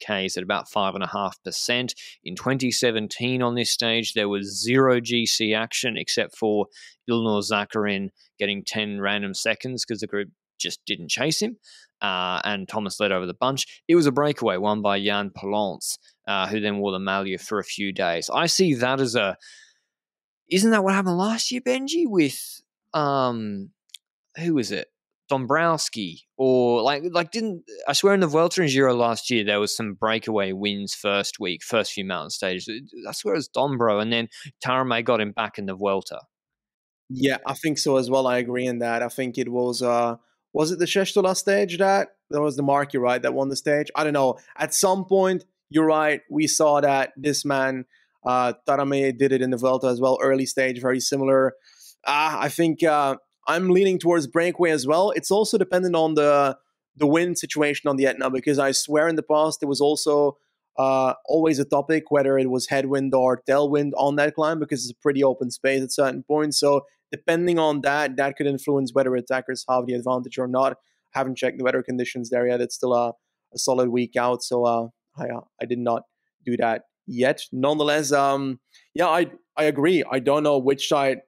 Ks at about 5.5%. In 2017, on this stage, there was zero GC action except for Ilnur Zakarin getting 10 random seconds because the group just didn't chase him uh, and Thomas led over the bunch. It was a breakaway won by Jan Polanc, uh, who then wore the Maglia for a few days. I see that as a. Isn't that what happened last year, Benji? With um, who was it? Dombrowski or like like didn't I swear in the Vuelta and Giro last year there was some breakaway wins first week, first few mountain stages. I swear it was Dombro, and then Taaramäe got him back in the Vuelta. Yeah, I think so as well. I agree in that. I think it was uh was it the Sestola stage that that was the mark? You're right that won the stage. I don't know. At some point, you're right. We saw that this man uh, Taaramäe did it in the Vuelta as well, early stage, very similar. Uh, I think uh, I'm leaning towards breakaway as well. It's also dependent on the the wind situation on the Etna because I swear in the past there was also uh, always a topic whether it was headwind or tailwind on that climb because it's a pretty open space at certain points. So depending on that, that could influence whether attackers have the advantage or not. I haven't checked the weather conditions there yet. It's still a, a solid week out, so uh, I uh, I did not do that yet. Nonetheless, um, yeah, I I agree. I don't know which side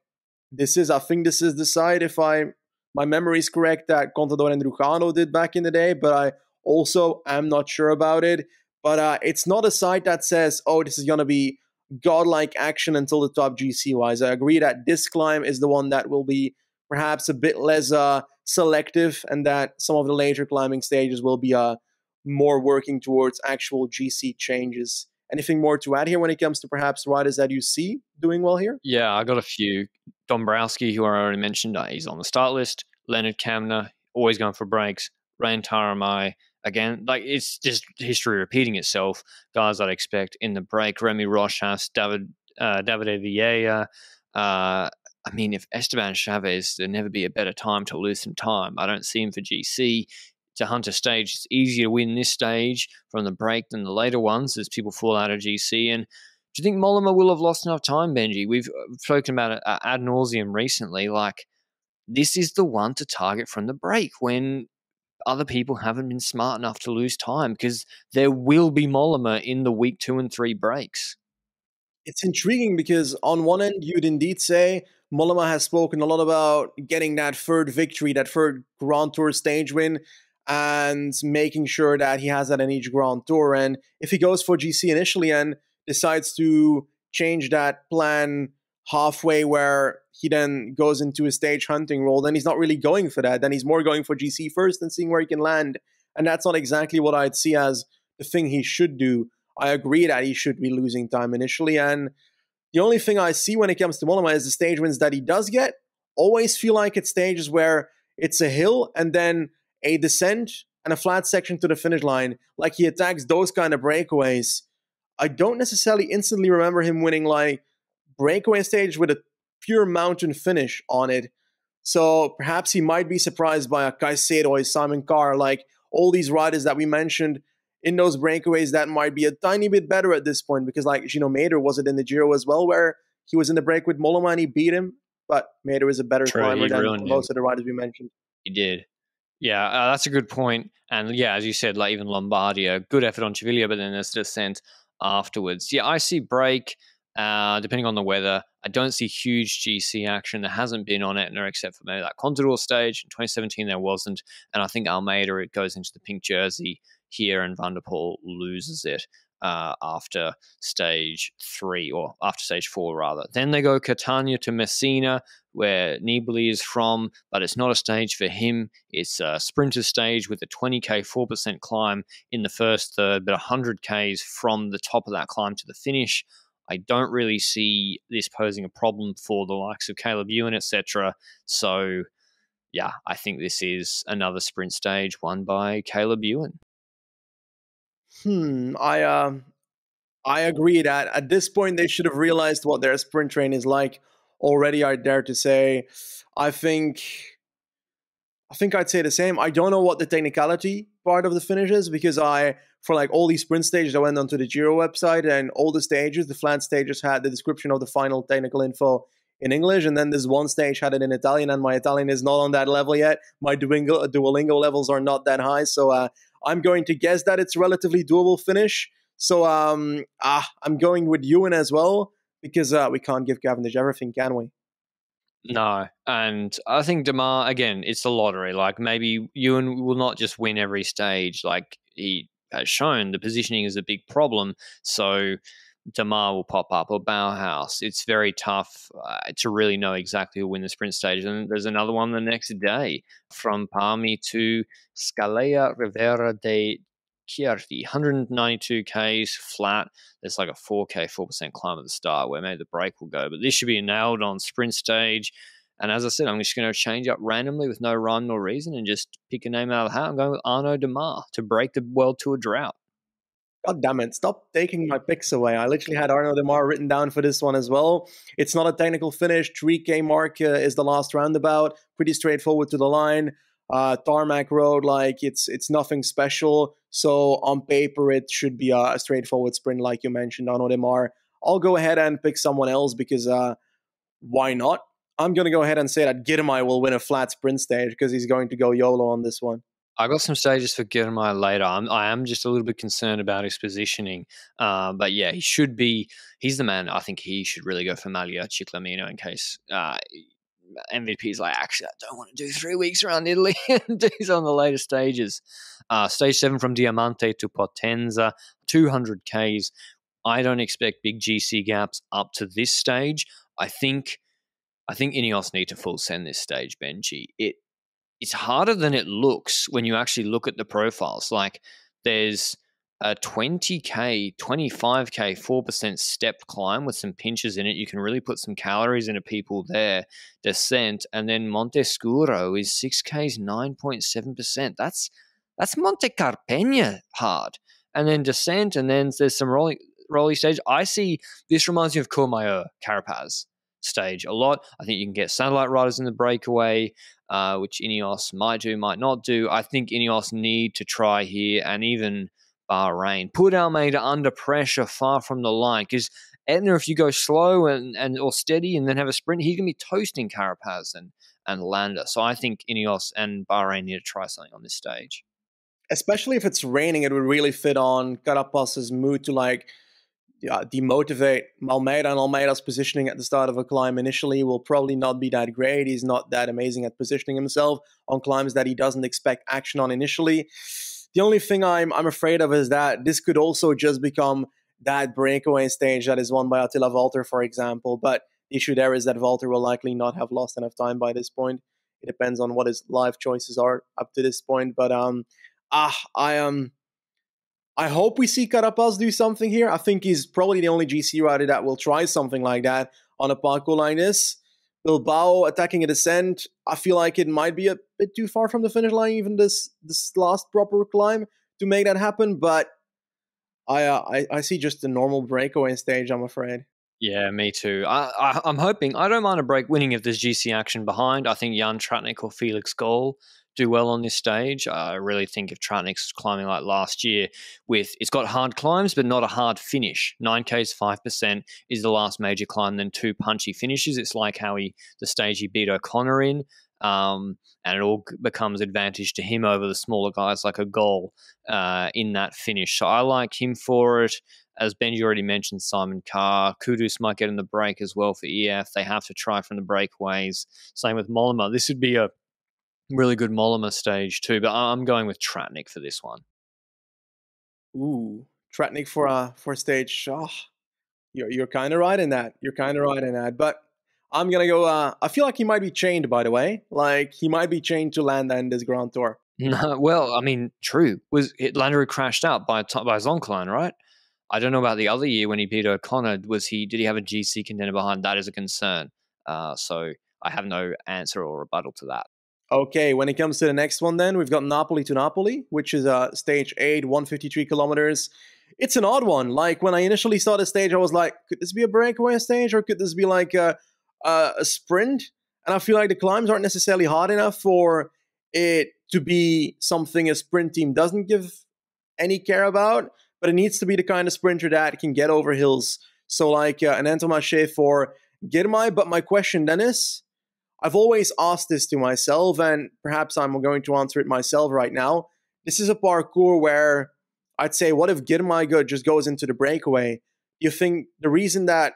this is. I think this is the side, if I my memory is correct, that Contador and Rujano did back in the day, but I also am not sure about it. But uh, it's not a site that says, oh, this is going to be godlike action until the top GC wise. I agree that this climb is the one that will be perhaps a bit less uh, selective and that some of the later climbing stages will be uh, more working towards actual GC changes. Anything more to add here when it comes to perhaps riders that you see doing well here? Yeah, I got a few. Dombrowski, who I already mentioned, uh, he's on the start list. Lennard Kämna, always going for breaks. Rein Taaramäe, again, like it's just history repeating itself. Guys I'd expect in the break. Remy Rochas, David uh, David Vieira. Uh, I mean, if Esteban Chavez, there'd never be a better time to lose some time. I don't see him for GC to hunt a stage. It's easier to win this stage from the break than the later ones as people fall out of GC. And do you think Mollema will have lost enough time, Benji? We've uh, spoken about uh, ad nauseum recently. Like, this is the one to target from the break when other people haven't been smart enough to lose time because there will be Mollema in the week two and three breaks. It's intriguing because on one end, you'd indeed say Mollema has spoken a lot about getting that third victory, that third Grand Tour stage win and making sure that he has that in each Grand Tour. And if he goes for GC initially and decides to change that plan halfway where he then goes into a stage hunting role, then he's not really going for that. Then he's more going for GC first and seeing where he can land. And that's not exactly what I'd see as the thing he should do. I agree that he should be losing time initially. And the only thing I see when it comes to Mollema is the stage wins that he does get always feel like it's stages where it's a hill and then a descent and a flat section to the finish line, like he attacks those kind of breakaways. I don't necessarily instantly remember him winning like breakaway stage with a pure mountain finish on it. So perhaps he might be surprised by a Caicedo or Simon Carr, like all these riders that we mentioned in those breakaways that might be a tiny bit better at this point because like Gino Mäder was it in the Giro as well where he was in the break with Mollema and he beat him, but Mäder is a better True, climber than most him. of the riders we mentioned. He did. Yeah, uh, that's a good point. And yeah, as you said, like even Lombardia, good effort on Civiglio, but then there's descent afterwards. Yeah, I see break, uh, depending on the weather. I don't see huge GC action. There hasn't been on Etna except for maybe that Contador stage. In 2017, there wasn't. And I think Almeida, it goes into the pink jersey here, and Van der Poel loses it uh, after stage three or after stage four rather. Then they go Catania to Messina, where Nibali is from, but it's not a stage for him. It's a sprinter stage with a 20k 4% climb in the first third, but 100k's from the top of that climb to the finish. I don't really see this posing a problem for the likes of Caleb Ewan, etc. So, yeah, I think this is another sprint stage won by Caleb Ewan. Hmm. I uh, I agree that at this point they should have realized what their sprint train is like already. I dare to say. I think. I think I'd say the same. I don't know what the technicality part of the finish is because I, for like all these sprint stages, I went onto the Giro website and all the stages, the flat stages had the description of the final technical info in English, and then this one stage had it in Italian, and my Italian is not on that level yet. My Duolingo, Duolingo levels are not that high, so uh, I'm going to guess that it's relatively doable finish. So um, ah, I'm going with Ewan as well because uh, we can't give Cavendish everything, can we? No, and I think Démare again. It's a lottery. Like maybe Ewan will not just win every stage. Like he has shown, the positioning is a big problem. So Démare will pop up or Bauhaus. It's very tough uh, to really know exactly who win the sprint stage. And there's another one the next day from Palmi to Scalea Riviera dei Cedri, 192 Ks flat. There's like a 4K, 4% climb at the start where maybe the break will go. But this should be a nailed on sprint stage. And as I said, I'm just going to change up randomly with no rhyme nor reason and just pick a name out of the hat. I'm going with Arnaud Démare to break the World Tour drought. God damn it, stop taking my picks away. I literally had Arnaud Démare written down for this one as well. It's not a technical finish. 3K mark uh, is the last roundabout. Pretty straightforward to the line. Uh, tarmac road, like it's it's nothing special. So on paper, it should be a, straightforward sprint, like you mentioned, Arnaud Démare. I'll go ahead and pick someone else because uh, why not? I'm going to go ahead and say that Girmay will win a flat sprint stage because he's going to go YOLO on this one. I got some stages for Girmay later. I'm, I am just a little bit concerned about his positioning. Uh, but yeah, he should be. He's the man. I think he should really go for Maglia Ciclamino in case uh, MVP is like, actually, I don't want to do three weeks around Italy and do on the later stages. Uh, stage seven from Diamante to Potenza, 200 Ks. I don't expect big GC gaps up to this stage. I think I think Ineos need to full send this stage, Benji. It it's harder than it looks when you actually look at the profiles. Like there's a 20k, 25k, 4% step climb with some pinches in it. You can really put some calories into people there. Descent and then Montescuro is 6k's 9.7%. That's that's Monte Carpegna hard. And then descent and then there's some rolling rolling stage. I see this reminds me of Courmayeur Carapaz stage a lot. I think you can get satellite riders in the breakaway, uh, which Ineos might do, might not do. I think Ineos need to try here and even Bahrain. Put Almeida under pressure far from the line because Etna, if you go slow and, and or steady and then have a sprint, he's going to be toasting Carapaz and, and Landa. So I think Ineos and Bahrain need to try something on this stage. Especially if it's raining, it would really fit on Carapaz's mood to like yeah, demotivate Almeida and Almeida's positioning at the start of a climb initially will probably not be that great. He's not that amazing at positioning himself on climbs that he doesn't expect action on initially. The only thing I'm I'm afraid of is that this could also just become that breakaway stage that is won by Attila Valter, for example. But the issue there is that Valter will likely not have lost enough time by this point. It depends on what his live choices are up to this point. But um ah I am um, I hope we see Carapaz do something here. I think he's probably the only GC rider that will try something like that on a parcours like this. Bilbao attacking a descent. I feel like it might be a bit too far from the finish line, even this this last proper climb to make that happen. But I uh, I, I see just a normal breakaway stage. I'm afraid. Yeah, me too. I, I am hoping I don't mind a break winning if there's GC action behind. I think Jan Tratnik or Felix Gall do well on this stage. I really think if Tratnik's climbing like last year, with it's got hard climbs but not a hard finish. Nine k's five percent is the last major climb, then two punchy finishes. It's like how he the stage he beat O'Connor in. Um, and it all becomes advantage to him over the smaller guys like a Gall uh, in that finish. So I like him for it. As Benji already mentioned, Simon Carr. Kudus might get in the break as well for EF. They have to try from the breakaways. Same with Mollema. This would be a really good Mollema stage too, but I'm going with Tratnik for this one. Ooh, Tratnik for a for a stage. Oh, you're you're kind of right in that. You're kind of right in that. But I'm gonna go. Uh, I feel like he might be chained. By the way, like he might be chained to Landa in this Grand Tour. No, well, I mean, true. Was it Landa who crashed out by by Zoncolan, right? I don't know about the other year when he beat O'Connor. Was he? Did he have a GC contender behind? That is a concern. Uh, so I have no answer or rebuttal to that. Okay, when it comes to the next one, then we've got Napoli to Napoli, which is uh, stage eight, 153 kilometers. It's an odd one. Like when I initially saw the stage, I was like, could this be a breakaway stage or could this be like a, a, a sprint? And I feel like the climbs aren't necessarily hard enough for it to be something a sprint team doesn't give any care about, but it needs to be the kind of sprinter that can get over hills. So, like uh, an Intermarché for Girmay. But my question then is I've always asked this to myself, and perhaps I'm going to answer it myself right now. This is a parcours where I'd say, what if Girmay just goes into the breakaway? You think the reason that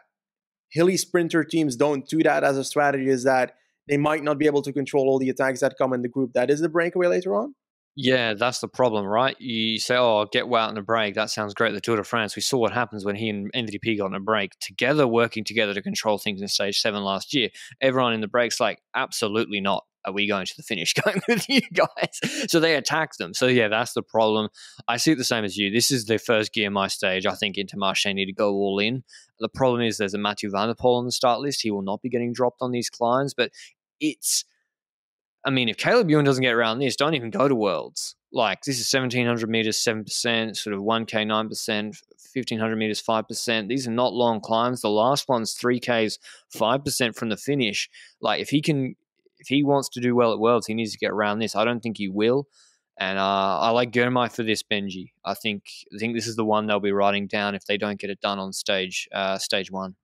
hilly sprinter teams don't do that as a strategy is that they might not be able to control all the attacks that come in the group that is the breakaway later on? Yeah, that's the problem, right? You say, "Oh, get Wout in a break." That sounds great. The Tour de France. We saw what happens when he and MVP got in a break together, working together to control things in Stage Seven last year. Everyone in the breaks like, absolutely not. Are we going to the finish going with you guys? So they attack them. So yeah, that's the problem. I see it the same as you. This is the first Girmay stage. I think Intermarché need to go all in. The problem is there's a Matthew van der Poel on the start list. He will not be getting dropped on these climbs, but it's I mean, if Caleb Ewan doesn't get around this, don't even go to Worlds. Like this is 1700 meters, 7%, sort of 1K, 9%, 1500 meters, 5%. These are not long climbs. The last one's 3Ks, 5% from the finish. Like if he can, if he wants to do well at Worlds, he needs to get around this. I don't think he will. And uh, I like Girmay for this, Benji. I think I think this is the one they'll be writing down if they don't get it done on stage uh, stage one.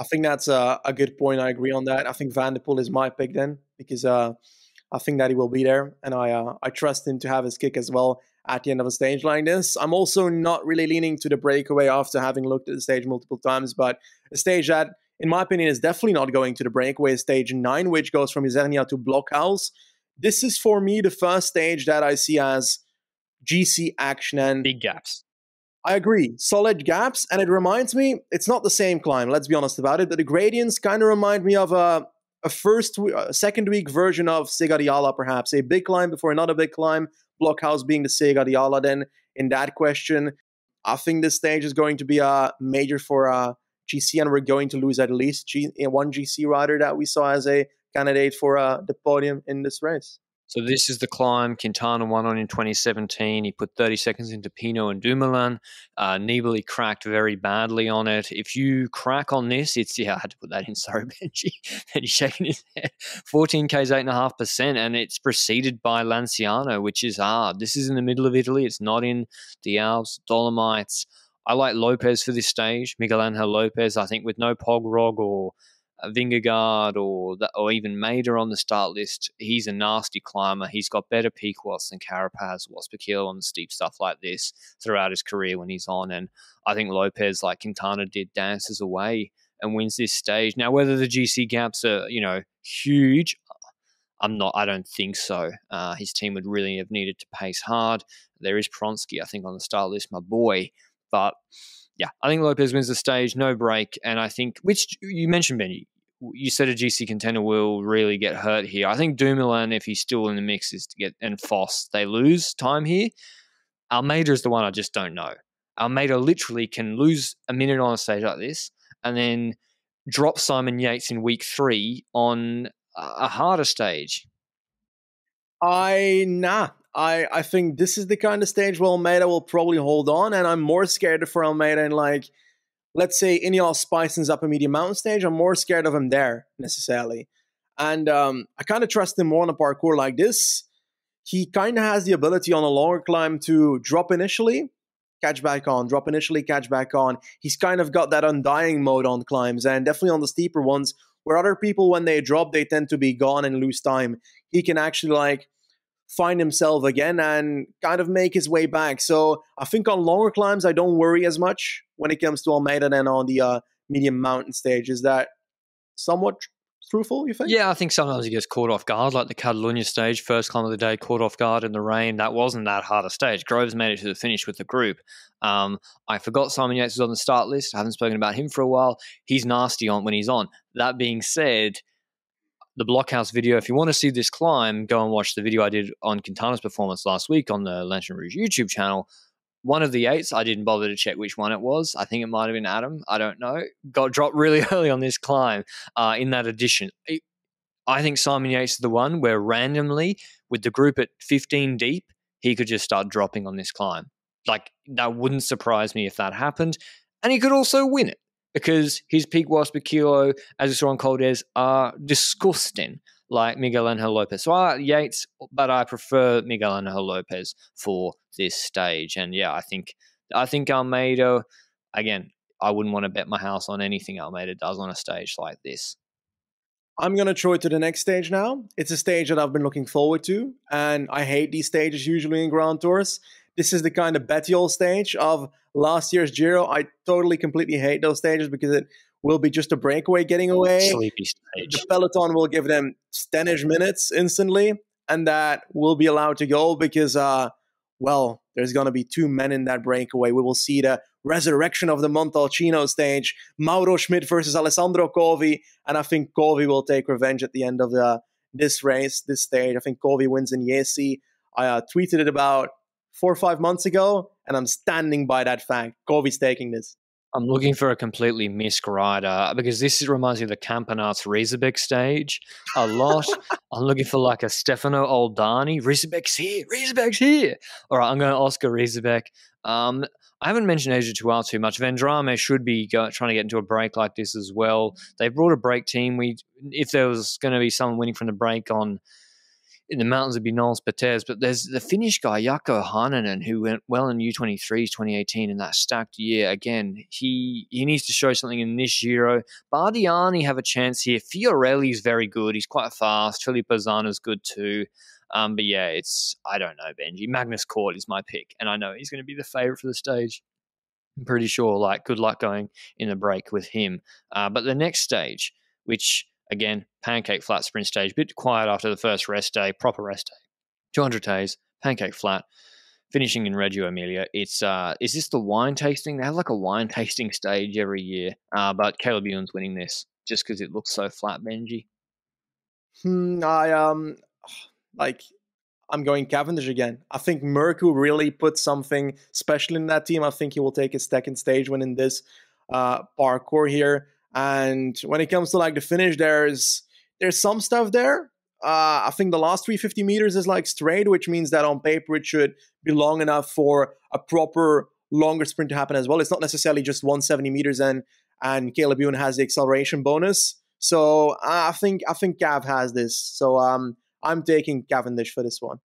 I think that's a, a, good point. I agree on that. I think Van der Poel is my pick then because uh, I think that he will be there, and I uh, I trust him to have his kick as well at the end of a stage like this. I'm also not really leaning to the breakaway after having looked at the stage multiple times, but a stage that, in my opinion, is definitely not going to the breakaway stage nine, which goes from Isernia to Blockhouse. This is for me the first stage that I see as GC action and big gaps. I agree. Solid gaps. And it reminds me, it's not the same climb, let's be honest about it, but the gradients kind of remind me of a, a first, a second week version of Sega di Ala, perhaps. A big climb before another big climb, Blockhouse being the Sega di Ala. Then in that question, I think this stage is going to be a major for a GC, and we're going to lose at least G, one GC rider that we saw as a candidate for uh, the podium in this race. So this is the climb Quintana won on in 2017. He put 30 seconds into Pinot and Dumoulin. Uh, Nibali cracked very badly on it. If you crack on this, it's yeah, I had to put that in. Sorry, Benji. Benji shaking his head. 14 k's, eight and a half percent, and it's preceded by Lanciano, which is hard. This is in the middle of Italy. It's not in the Alps, Dolomites. I like Lopez for this stage, Miguel Angel Lopez. I think with no Pogrog or Vingegaard or the, or even Mader on the start list, he's a nasty climber. He's got better peak watts than Carapaz, Watts per kilo on the steep stuff like this throughout his career when he's on. And I think Lopez, like Quintana did, dances away and wins this stage. Now, whether the GC gaps are, you know, huge, I'm not. I don't think so. Uh, his team would really have needed to pace hard. There is Pronskiy, I think, on the start list, my boy, but yeah, I think Lopez wins the stage, no break, and I think which you mentioned, Benny. You said a GC contender will really get hurt here. I think Dumoulin, if he's still in the mix, is to get and Foss they lose time here. Almeida is the one I just don't know. Almeida literally can lose a minute on a stage like this, and then drop Simon Yates in week three on a harder stage. I nah, I I think this is the kind of stage where Almeida will probably hold on, and I'm more scared for Almeida in like, let's say Ineos up a medium mountain stage. I'm more scared of him there necessarily, and um, I kind of trust him more on a parcours like this. He kind of has the ability on a longer climb to drop initially, catch back on, drop initially, catch back on. He's kind of got that undying mode on climbs, and definitely on the steeper ones where other people when they drop they tend to be gone and lose time. He can actually like find himself again and kind of make his way back. So I think on longer climbs, I don't worry as much when it comes to Almeida than on the uh, medium mountain stage. Is that somewhat truthful, you think? Yeah, I think sometimes he gets caught off guard, like the Catalunya stage, first climb of the day, caught off guard in the rain. That wasn't that hard a stage. Groves made it to the finish with the group. Um, I forgot Simon Yates was on the start list. I haven't spoken about him for a while. He's nasty on when he's on. That being said, the Blockhouse video. If you want to see this climb, go and watch the video I did on Quintana's performance last week on the Lanterne Rouge YouTube channel. One of the Yates, I didn't bother to check which one it was. I think it might have been Adam. I don't know. Got dropped really early on this climb uh, in that edition. I think Simon Yates is the one where randomly, with the group at 15 deep, he could just start dropping on this climb. Like, that wouldn't surprise me if that happened. And he could also win it because his peak watts per kilo, as we saw on Caldes, are disgusting, like Miguel Angel Lopez. So I like Yates, but I prefer Miguel Angel Lopez for this stage. And yeah, I think I think Almeida, again, I wouldn't want to bet my house on anything Almeida does on a stage like this. I'm going to throw it to the next stage now. It's a stage that I've been looking forward to, and I hate these stages usually in Grand Tours. This is the kind of Bettiol stage of last year's Giro. I totally, completely hate those stages because it will be just a breakaway getting away. Sleepy stage. The peloton will give them 10 minutes instantly, and that will be allowed to go because, uh, well, there's going to be two men in that breakaway. We will see the resurrection of the Montalcino stage, Mauro Schmid versus Alessandro Covi, and I think Covi will take revenge at the end of the this race, this stage. I think Covi wins in Jesi. I uh, tweeted it about four or five months ago, and I'm standing by that fact. Covi's taking this. I'm looking for a completely missed rider because this reminds me of the Campenaerts Riesebeek stage a lot. I'm looking for like a Stefano Oldani. Riesebeek's here. Riesebeek's here. All right, I'm going to Oscar Riesebeek. Um, I haven't mentioned AG2R too much. Vendrame should be go, trying to get into a break like this as well. They brought a break team. We, if there was going to be someone winning from the break on in the mountains would be Nans Peters, but there's the Finnish guy Jaakko Hänninen who went well in U23 2018 in that stacked year. Again, he he needs to show something in this Giro. Bardiani have a chance here. Fiorelli's very good. He's quite fast. Filippo Zana's good too. Um, but yeah, it's I don't know Benji. Magnus Cort is my pick, and I know he's going to be the favorite for the stage. I'm pretty sure. Like, good luck going in the break with him. Uh, but the next stage, which Again, pancake flat sprint stage, bit quiet after the first rest day, proper rest day. 200 days, pancake flat, finishing in Reggio Emilia. It's uh, is this the wine tasting? They have like a wine tasting stage every year, uh, but Caleb Ewan's winning this just because it looks so flat, Benji. Hmm, I um, like I'm going Cavendish again. I think Mørkøv really put something special in that team. I think he will take his second stage win in this uh, parcours here. And when it comes to like the finish, there's there's some stuff there. Uh, I think the last 350 meters is like straight, which means that on paper it should be long enough for a proper longer sprint to happen as well. It's not necessarily just 170 meters and and Caleb Ewan has the acceleration bonus. So I think I think Cav has this. So um, I'm taking Cavendish for this one.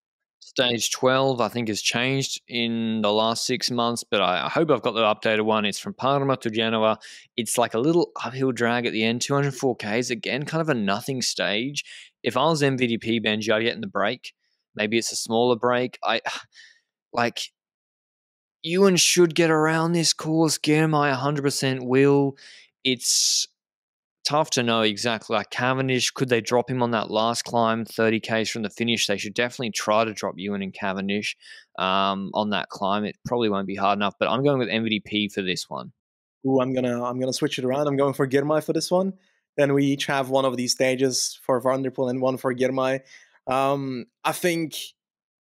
Stage 12, I think, has changed in the last six months, but I, hope I've got the updated one. It's from Parma to Genoa. It's like a little uphill drag at the end, 204 Ks, again, kind of a nothing stage. If I was MVDP Benji, I'd get in the break. Maybe it's a smaller break. I like Ewan should get around this course. Girmay 100% will. It's tough to know exactly. Like Cavendish, could they drop him on that last climb, 30 k's from the finish? They should definitely try to drop Ewan and Cavendish um, on that climb. It probably won't be hard enough, but I'm going with MVDP for this one. Ooh, I'm gonna I'm gonna switch it around. I'm going for Girmay for this one. Then we each have one of these stages for Van der Poel and one for Girmay. Um, I think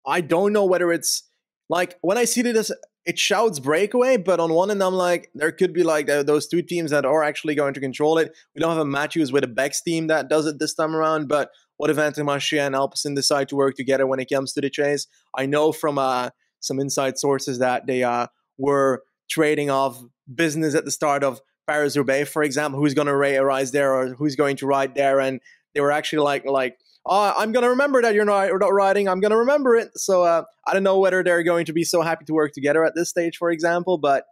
I don't know whether it's like when I see this it shouts breakaway, but on one end, I'm like, there could be like those two teams that are actually going to control it. We don't have a Matthews with a Bex team that does it this time around, but what if Intermarché and Alpecin decide to work together when it comes to the chase? I know from uh, some inside sources that they uh, were trading off business at the start of Paris Roubaix, for example, who's going to rise there or who's going to ride there, and they were actually like like uh, I'm gonna remember that you're not, not riding. I'm gonna remember it. So uh, I don't know whether they're going to be so happy to work together at this stage, for example. But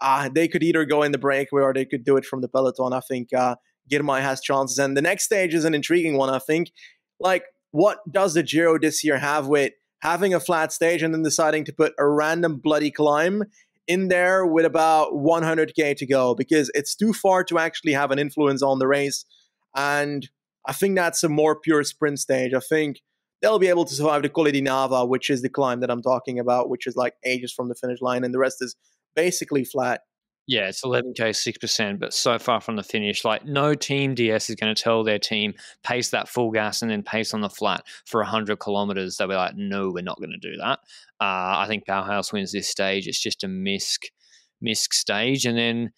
uh, they could either go in the breakaway or they could do it from the peloton. I think uh, Girmay has chances, and the next stage is an intriguing one. I think, like, what does the Giro this year have with having a flat stage and then deciding to put a random bloody climb in there with about 100k to go because it's too far to actually have an influence on the race and I think that's a more pure sprint stage. I think they'll be able to survive the Colle di Nava, which is the climb that I'm talking about, which is like ages from the finish line, and the rest is basically flat. Yeah, it's 11k, 6%, but so far from the finish. Like, no team DS is going to tell their team, pace that full gas and then pace on the flat for 100 kilometers. They'll be like, no, we're not going to do that. Uh, I think Bauhaus wins this stage. It's just a misc, misc stage. And then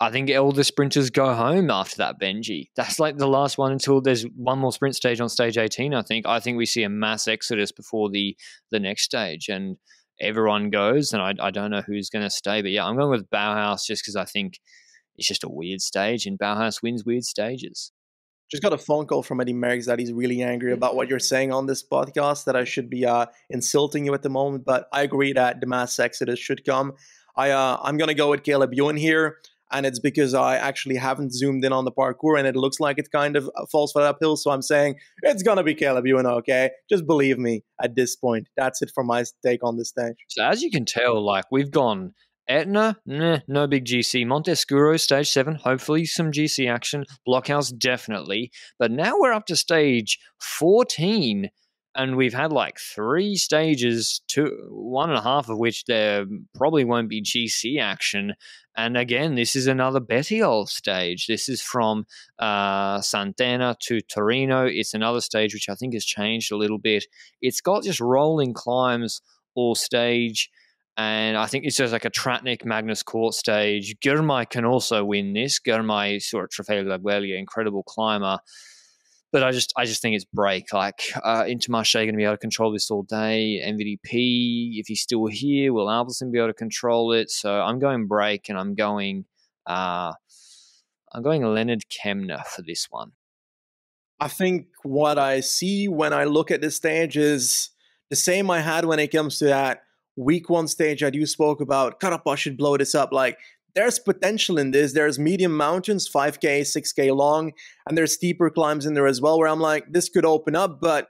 I think all the sprinters go home after that, Benji. That's like the last one until there's one more sprint stage on stage 18, I think. I think we see a mass exodus before the the next stage and everyone goes and I, I don't know who's going to stay. But yeah, I'm going with Bauhaus just because I think it's just a weird stage and Bauhaus wins weird stages. Just got a phone call from Eddie Merckx that he's really angry about what you're saying on this podcast, that I should be uh, insulting you at the moment. But I agree that the mass exodus should come. I, uh, I'm going to go with Caleb Ewan here and it's because I actually haven't zoomed in on the parcours, and it looks like it kind of uh, falls flat uphill. So I'm saying it's gonna be Caleb Ewan, okay? Just believe me at this point. That's it for my take on this stage. So as you can tell, like we've gone Etna, no big GC. Montescuro, stage seven, hopefully some GC action. Blockhouse, definitely. But now we're up to stage 14 and we've had like three stages, two, one and a half of which there probably won't be GC action. And again, this is another Bettiol stage. This is from uh, Santena to Torino. It's another stage which I think has changed a little bit. It's got just rolling climbs all stage. And I think it's just like a Tratnik Magnus Cort stage. Girmay can also win this. Girmay, sort of Trofeo Laigueglia, incredible climber but I just I just think it's break. Like uh, Intermarché going to be able to control this all day. MVDP, if he's still here, will Alpecin be able to control it? So I'm going break, and I'm going uh, I'm going Lennard Kämna for this one. I think what I see when I look at this stage is the same I had when it comes to that week one stage that you spoke about. Carapaz should blow this up. Like there's potential in this. There's medium mountains, 5K, 6K long, and there's steeper climbs in there as well, where I'm like, this could open up, but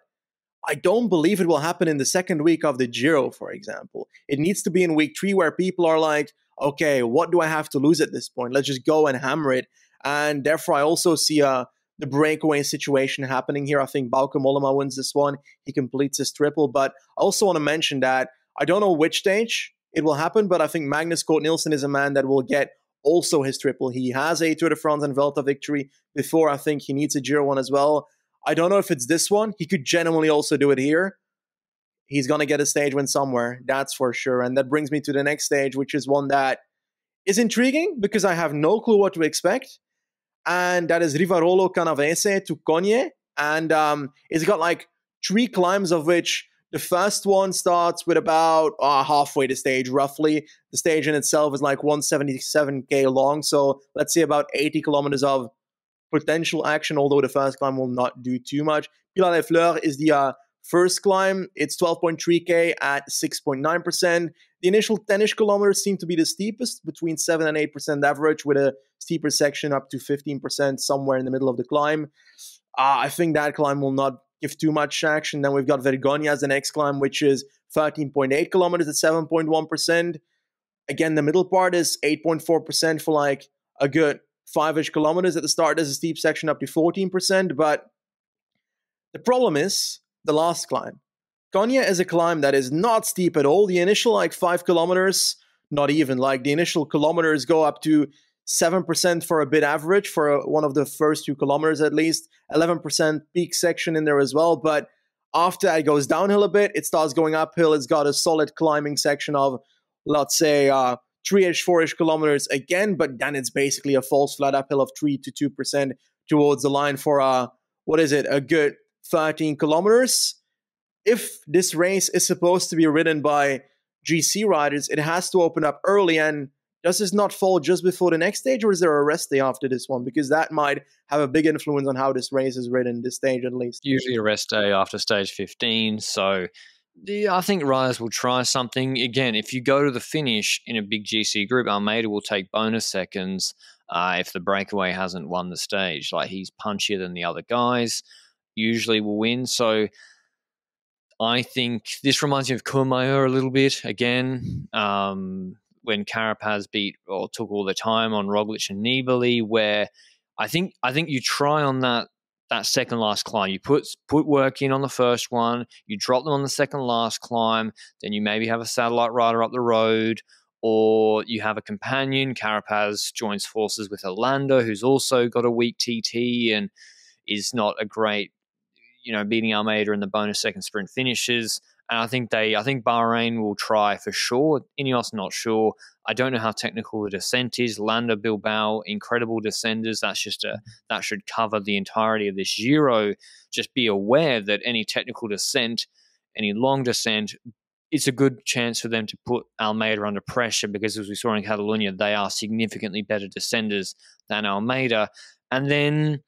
I don't believe it will happen in the second week of the Giro, for example. It needs to be in week three where people are like, okay, what do I have to lose at this point? Let's just go and hammer it. And therefore, I also see a uh, the breakaway situation happening here. I think Bauke Mollema wins this one. He completes his triple. But I also want to mention that I don't know which stage it will happen, but I think Magnus Cort Nielsen is a man that will get also his triple. He has a Tour de France and Vuelta victory before. I think he needs a Giro one as well. I don't know if it's this one. He could genuinely also do it here. He's going to get a stage win somewhere, that's for sure. And that brings me to the next stage, which is one that is intriguing because I have no clue what to expect. And that is Rivarolo Canavese to Cogne. And um, it's got like three climbs of which the first one starts with about uh, halfway the stage, roughly. The stage in itself is like 177k long, so let's say about 80 kilometers of potential action, although the first climb will not do too much. Pilat des Fleurs is the uh, first climb. It's 12.3k at 6.9%. The initial 10ish kilometers seem to be the steepest, between 7 and 8% average, with a steeper section up to 15% somewhere in the middle of the climb. Uh, I think that climb will not give too much action. Then we've got Vergonia as the next climb, which is 13.8 kilometers at 7.1%. Again, the middle part is 8.4% for like a good five ish kilometers. At the start, there's a steep section up to 14%. But the problem is the last climb. Cogne is a climb that is not steep at all. The initial like five kilometers, not even like the initial kilometers go up to 7% for a bit average for one of the first two kilometers at least, 11% peak section in there as well. But after it goes downhill a bit, it starts going uphill. It's got a solid climbing section of, let's say, uh, three ish, four ish kilometers again, but then it's basically a false flat uphill of three to 2% towards the line for, uh, what is it, a good 13 kilometers. If this race is supposed to be ridden by GC riders, it has to open up early and does this not fall just before the next stage, or is there a rest day after this one? Because that might have a big influence on how this race is ridden, this stage at least. Usually a rest day after stage 15. So I think riders will try something. Again, if you go to the finish in a big GC group, Almeida will take bonus seconds uh, if the breakaway hasn't won the stage. Like he's punchier than the other guys, usually will win. So I think this reminds me of Courmayeur a little bit. Again, um, when Carapaz beat or took all the time on Roglic and Nibali, where I think I think you try on that that second last climb. You put put work in on the first one, you drop them on the second last climb, then you maybe have a satellite rider up the road, or you have a companion. Carapaz joins forces with a Landa, who's also got a weak TT and is not a great, you know, beating Almeida in the bonus second sprint finishes. And I think they, I think Bahrain will try for sure. Ineos not sure. I don't know how technical the descent is. Landa Bilbao, incredible descenders. That's just a that should cover the entirety of this Giro. Just be aware that any technical descent, any long descent, it's a good chance for them to put Almeida under pressure because, as we saw in Catalonia, they are significantly better descenders than Almeida. And then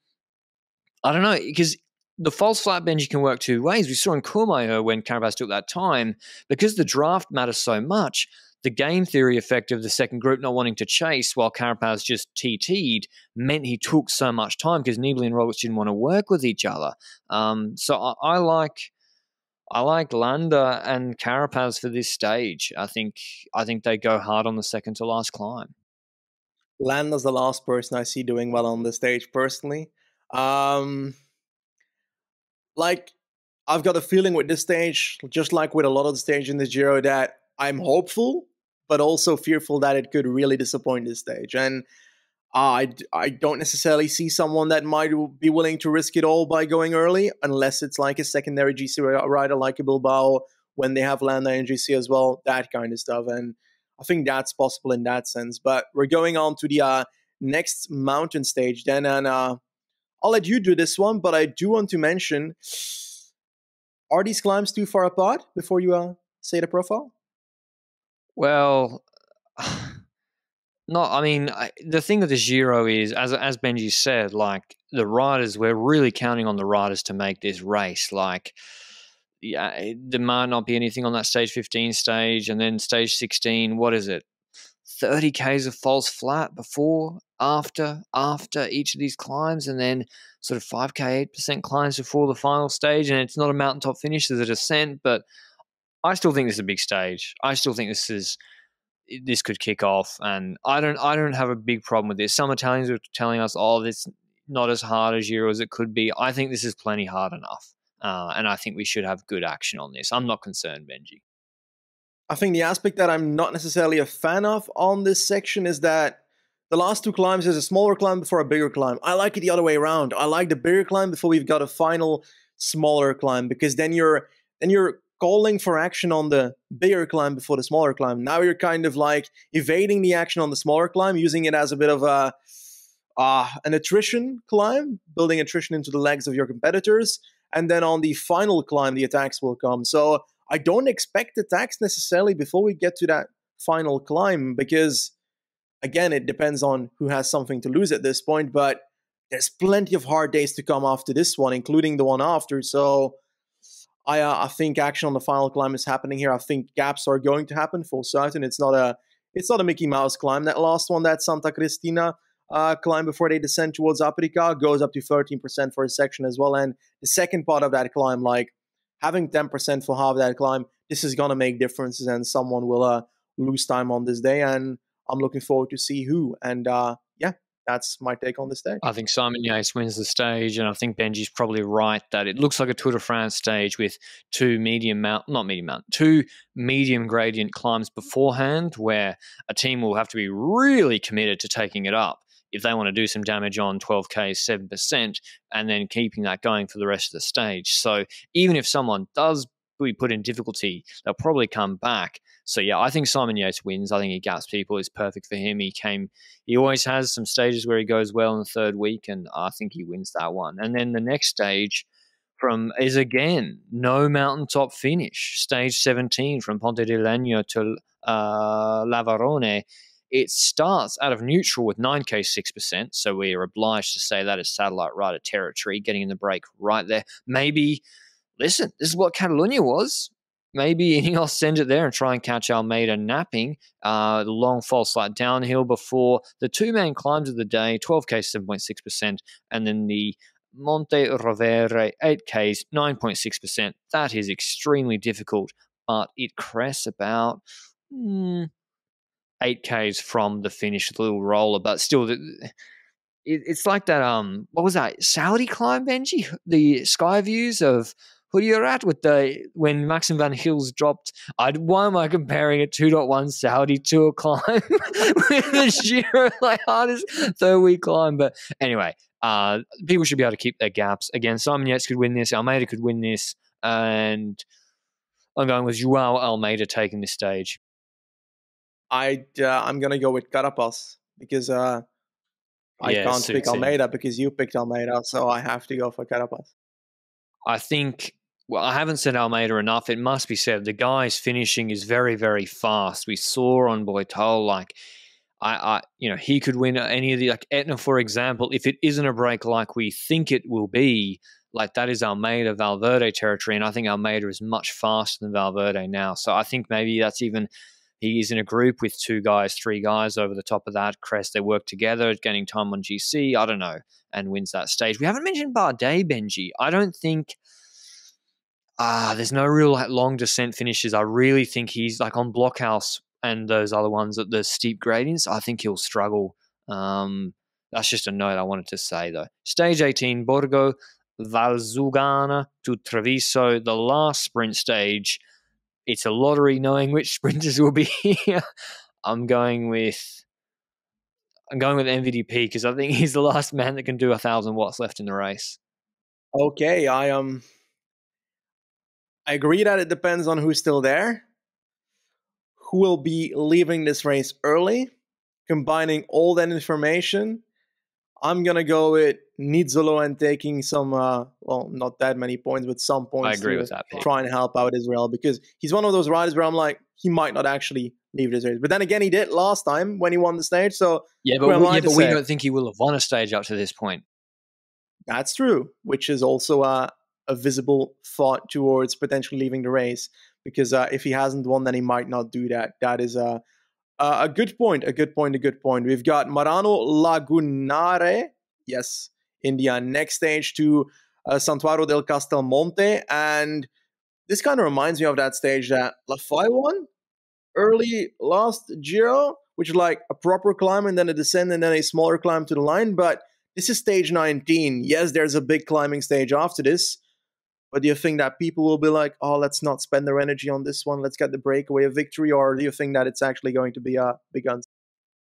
I don't know because the false flat bend can work two ways. We saw in Courmayeur when Carapaz took that time, because the draft matters so much, the game theory effect of the second group not wanting to chase while Carapaz just TT'd meant he took so much time because Nibali and Roberts didn't want to work with each other. Um, so I, I, like I like Landa and Carapaz for this stage. I think I think they go hard on the second to last climb. Landa's the last person I see doing well on the stage personally. Um, like I've got a feeling with this stage, just like with a lot of the stage in the Giro, that I'm hopeful, but also fearful that it could really disappoint this stage. And I, I don't necessarily see someone that might be willing to risk it all by going early, unless it's like a secondary GC rider like a Bilbao when they have Landa and GC as well, that kind of stuff. And I think that's possible in that sense. But we're going on to the uh, next mountain stage then, and uh, I'll let you do this one, but I do want to mention are these climbs too far apart before you uh, say the profile? Well, No, I mean I, the thing with the Giro is, as as Benji said, like the riders, we're really counting on the riders to make this race. Like, yeah, there might not be anything on that stage fifteen stage, and then stage sixteen. What is it? Thirty k's of false flat before, after, after each of these climbs, and then sort of five k, eight percent climbs before the final stage. And it's not a mountaintop finish; there's a descent, but I still think this is a big stage. I still think this is this could kick off, and I don't I don't have a big problem with this. Some Italians are telling us, "Oh, this not as hard as Giro as it could be." I think this is plenty hard enough, uh, and I think we should have good action on this. I'm not concerned, Benji. I think the aspect that I'm not necessarily a fan of on this section is that the last two climbs is a smaller climb before a bigger climb. I like it the other way around. I like the bigger climb before we've got a final smaller climb because then you're then you're calling for action on the bigger climb before the smaller climb. Now you're kind of like evading the action on the smaller climb, using it as a bit of a uh, an attrition climb, building attrition into the legs of your competitors, and then on the final climb, the attacks will come. So I don't expect attacks necessarily before we get to that final climb because again, it depends on who has something to lose at this point, but there's plenty of hard days to come after this one, including the one after. So I uh, I think action on the final climb is happening here. I think gaps are going to happen for certain. It's not a it's not a Mickey Mouse climb. That last one, that Santa Cristina uh, climb before they descend towards Aprica, goes up to 13% for a section as well. And the second part of that climb, like having 10% for half that climb, this is gonna make differences, and someone will uh, lose time on this day. And I'm looking forward to see who. And uh, yeah, that's my take on the stage. I think Simon Yates wins the stage, and I think Benji's probably right that it looks like a Tour de France stage with two medium mount, not medium mount, two medium gradient climbs beforehand, where a team will have to be really committed to taking it up if they want to do some damage on 12k 7% and then keeping that going for the rest of the stage so even if someone does be put in difficulty they'll probably come back so yeah, I think Simon Yates wins. I think he gaps people. It's perfect for him. He came. He always has some stages where he goes well in the third week, and I think he wins that one. And then the next stage from is again no mountaintop finish. Stage seventeen from Ponte di Legno to uh, Lavarone. It starts out of neutral with 9k 6%, so we are obliged to say that is satellite rider territory, getting in the break right there. Maybe, listen, this is what Catalunya was maybe Ineos send it there and try and catch Almeida napping. Uh, the long false flat downhill before the two main climbs of the day 12k 7.6%, and then the Monte Rovere 8Ks 9.6%. That is extremely difficult, but it crests about mm, 8Ks from the finish, the little roller, but still. The, it's like that. Um, what was that Saudi climb, Benji? The sky views of who you're at with the when Maxim Van Gils dropped. I why am I comparing a 2.1 Saudi tour climb with the Giro like hardest third week climb? But anyway, uh, people should be able to keep their gaps. Again, Simon Yates could win this. Almeida could win this, and I'm going with Joao Almeida taking this stage. I uh, I'm gonna go with Carapaz because uh, I yeah, can't pick Almeida because you picked Almeida, so I have to go for Carapaz. I think well, I haven't said Almeida enough. It must be said the guy's finishing is very, very fast. We saw on Boital, like, I, I, you know, he could win any of the like Etna, for example. If it isn't a break like we think it will be, like that is Almeida Valverde territory, and I think Almeida is much faster than Valverde now. So I think maybe that's even he's in a group with two guys, three guys over the top of that crest. They work together, gaining time on GC. I don't know, and wins that stage. We haven't mentioned Bardet Benji. I don't think ah, there's no real like long descent finishes. I really think he's like on Blockhouse and those other ones at the steep gradients. I think he'll struggle. Um, that's just a note I wanted to say though. Stage 18, Borgo, Valsugana to Treviso, the last sprint stage. It's a lottery knowing which sprinters will be here. I'm going with I'm going with MVDP because I think he's the last man that can do a thousand watts left in the race. Okay, I um I agree that it depends on who's still there, who will be leaving this race early, combining all that information. I'm gonna go with Nizzolo and taking some, uh, well, not that many points, but some points. I agree with that. Try and help out Israel because he's one of those riders where I'm like, he might not actually leave this race, but then again, he did last time when he won the stage. So yeah, but, we, yeah, but we don't think he will have won a stage up to this point. That's true, which is also a, a visible thought towards potentially leaving the race because uh, if he hasn't won, then he might not do that. That is a uh, a good point, a good point, a good point. We've got Marano Lagunare, yes, India, next stage to uh, Santuario del Castelmonte. And this kind of reminds me of that stage that Lafay won early last Giro, which is like a proper climb and then a descent and then a smaller climb to the line. But this is stage 19. Yes, there's a big climbing stage after this. But do you think that people will be like, oh, let's not spend their energy on this one. Let's get the breakaway of victory. Or do you think that it's actually going to be a big guns?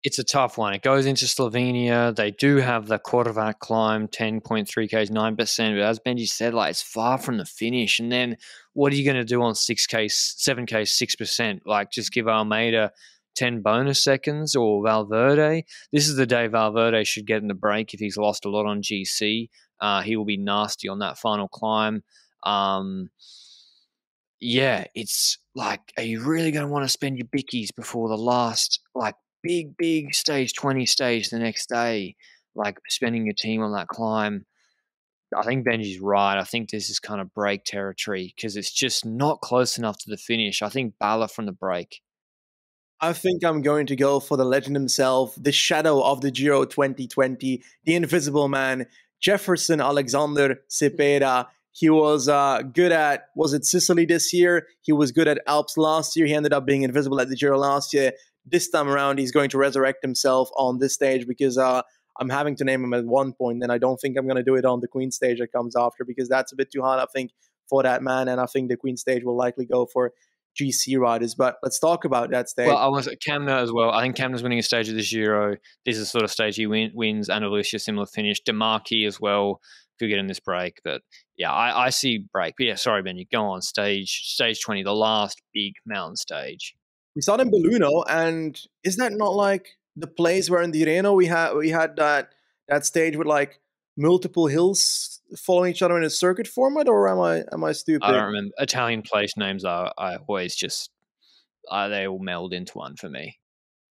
It's a tough one. It goes into Slovenia. They do have the Kolovrat climb, 10.3 Ks, 9%. But as Benji said, like it's far from the finish. And then what are you going to do on 6K, 7K, 6%? Like just give Almeida 10 bonus seconds or Valverde. This is the day Valverde should get in the break if he's lost a lot on GC. Uh, he will be nasty on that final climb. Um, yeah, it's like, are you really going to want to spend your bickies before the last, like, big, big stage 20 stage the next day? Like, spending your team on that climb. I think Benji's right. I think this is kind of break territory because it's just not close enough to the finish. I think Bala from the break. I think I'm going to go for the legend himself, the shadow of the Giro 2020, the invisible man, Jefferson Alexander Cepeda. He was uh, good at was it Sicily this year? He was good at Alps last year. He ended up being invisible at the Giro last year. This time around, he's going to resurrect himself on this stage because uh, I'm having to name him at one point, and I don't think I'm going to do it on the Queen stage that comes after because that's a bit too hard, I think, for that man. And I think the Queen stage will likely go for GC riders. But let's talk about that stage. Well, I was at as well. I think Kämna's winning a stage of this Giro. This is the sort of stage he win, wins. Ana Lucia, similar finish. Demarchi as well could get in this break. But yeah, I, I see break. But yeah, sorry, Ben, you go on stage stage twenty, the last big mountain stage. We saw it in Belluno, and is that not like the place where in the Reno we had we had that that stage with like multiple hills following each other in a circuit format, or am I am I stupid? I don't remember. Italian place names are I always just uh, they all meld into one for me.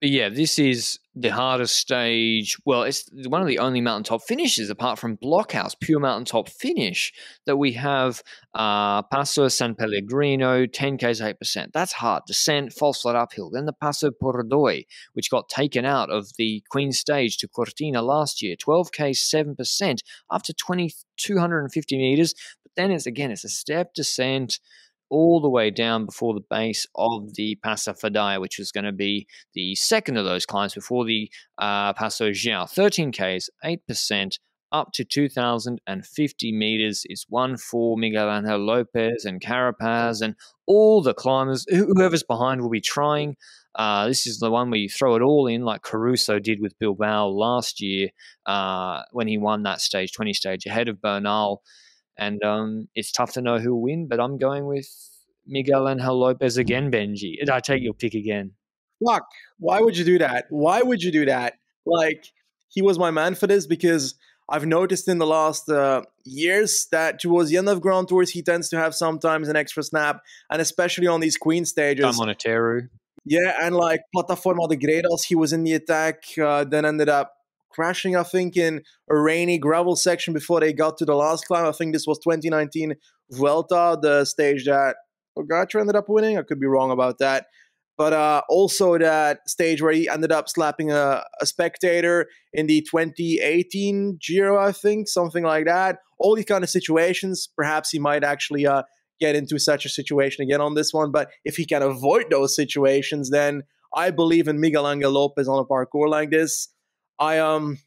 But yeah, this is the hardest stage. Well, it's one of the only mountaintop finishes, apart from Blockhouse, pure mountaintop finish, that we have uh, Passo San Pellegrino, 10Ks, 8%. That's hard. Descent, false flat uphill. Then the Passo Pordoi, which got taken out of the Queen stage to Cortina last year, 12K, 7%, after 2,250 meters. But then it's again, it's a step descent all the way down before the base of the Passo Fedaia, which is going to be the second of those climbs before the uh, Passo Giao. 13 Ks, 8%, up to 2,050 meters. It's one for Miguel Angel Lopez and Carapaz and all the climbers. Whoever's behind will be trying. Uh, this is the one where you throw it all in, like Caruso did with Bilbao last year uh, when he won that stage, 20 stage ahead of Bernal. And um, it's tough to know who'll win, but I'm going with Miguel Angel Lopez again, Benji. I take your pick again. Fuck. Why would you do that? Why would you do that? Like, he was my man for this because I've noticed in the last uh, years that towards the end of Grand Tours, he tends to have sometimes an extra snap, and especially on these Queen stages. I'm on a Teru. Yeah, and like Plataforma de Gredos, he was in the attack, uh, then ended up crashing, I think, in a rainy gravel section before they got to the last climb. I think this was 2019 Vuelta, the stage that Pogacar ended up winning. I could be wrong about that. But uh, also that stage where he ended up slapping a, a spectator in the 2018 Giro, I think, something like that. All these kind of situations, perhaps he might actually uh, get into such a situation again on this one. But if he can avoid those situations, then I believe in Miguel Angel Lopez on a parcours like this. I um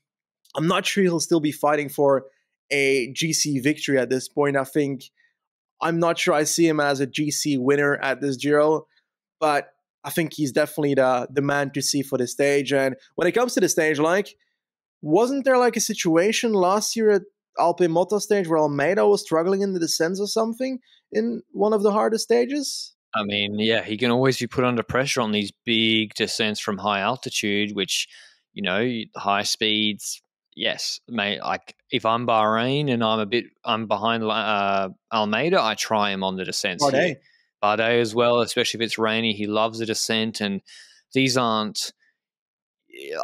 I'm not sure he'll still be fighting for a GC victory at this point. I think I'm not sure I see him as a GC winner at this Giro, but I think he's definitely the the man to see for the stage. And when it comes to the stage, like, wasn't there like a situation last year at Alpe Motta stage where Almeida was struggling in the descents or something in one of the hardest stages? I mean, yeah, he can always be put under pressure on these big descents from high altitude, which you know, high speeds, yes, mate. Like if I'm Bahrain and I'm a bit, I'm behind uh, Almeida, I try him on the descent. Bardet. Bardet as well, especially if it's rainy. He loves the descent, and these aren't.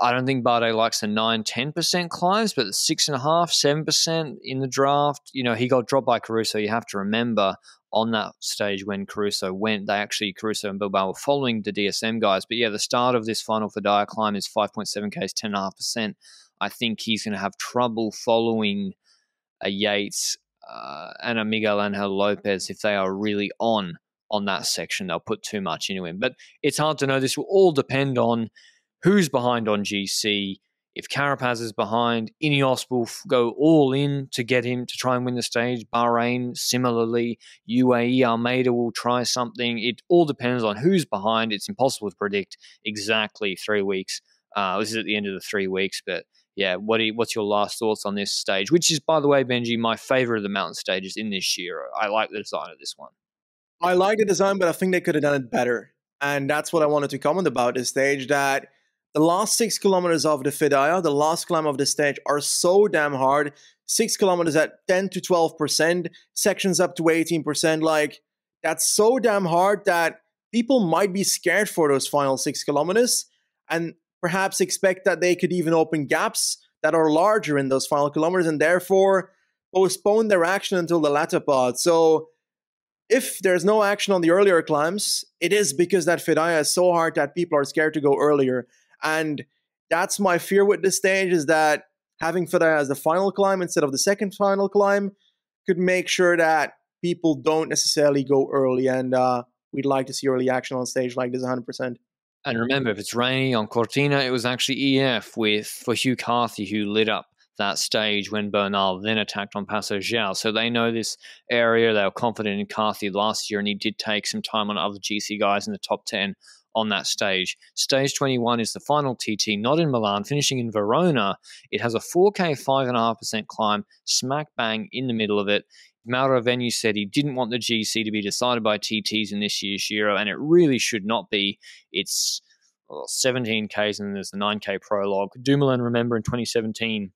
I don't think Bardet likes the 9 10% climbs, but the 6.5%, 7% in the draft, you know, he got dropped by Caruso. You have to remember on that stage when Caruso went, they actually, Caruso and Bilbao were following the DSM guys. But yeah, the start of this final Fedaia climb is 5.7K, is 10.5%. I think he's going to have trouble following a Yates uh, and a Miguel Angel Lopez if they are really on on that section. They'll put too much into him. But it's hard to know. This will all depend on who's behind on GC. If Carapaz is behind, Ineos will f- go all in to get him to try and win the stage. Bahrain, similarly, UAE Almeida will try something. It all depends on who's behind. It's impossible to predict exactly three weeks. Uh, this is at the end of the three weeks, but yeah, what you, what's your last thoughts on this stage? Which is, by the way, Benji, my favorite of the mountain stages in this year. I like the design of this one. I like the design, but I think they could have done it better. And that's what I wanted to comment about this stage that the last six kilometers of the Fedaia, the last climb of the stage, are so damn hard. Six kilometers at 10 to 12%, sections up to 18%. Like, that's so damn hard that people might be scared for those final six kilometers and perhaps expect that they could even open gaps that are larger in those final kilometers and therefore postpone their action until the latter part. So, if there's no action on the earlier climbs, it is because that Fedaia is so hard that people are scared to go earlier. And that's my fear with this stage is that having Fedaia as the final climb instead of the second final climb could make sure that people don't necessarily go early. And uh, we'd like to see early action on stage like this 100%. And remember, if it's rainy on Cortina, it was actually EF with for Hugh Carthy who lit up that stage when Bernal then attacked on Passo Gel. So they know this area. They were confident in Carthy last year, and he did take some time on other GC guys in the top 10 on that stage. Stage 21 is the final TT, not in Milan, finishing in Verona. It has a 4K 5.5% climb, smack bang in the middle of it. Mauro Vegni said he didn't want the GC to be decided by TTs in this year's Giro, and it really should not be. It's well, 17Ks and there's the 9K prologue. Dumoulin, remember, in 2017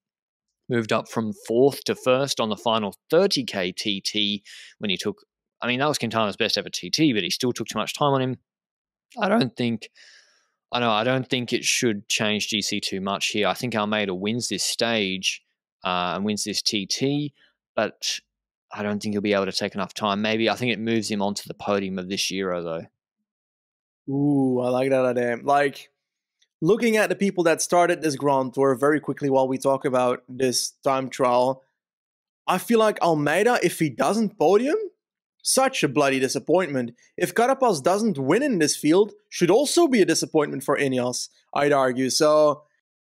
moved up from fourth to first on the final 30k TT when he took. I mean, that was Quintana's best ever TT, but he still took too much time on him. I don't think. I know. I don't think it should change GC too much here. I think Almeida wins this stage uh, and wins this TT, but I don't think he'll be able to take enough time. Maybe I think it moves him onto the podium of this Giro, though. Ooh, I like that idea. Like, looking at the people that started this Grand Tour very quickly while we talk about this time trial, I feel like Almeida, if he doesn't podium, such a bloody disappointment. If Carapaz doesn't win in this field, should also be a disappointment for Ineos, I'd argue. So,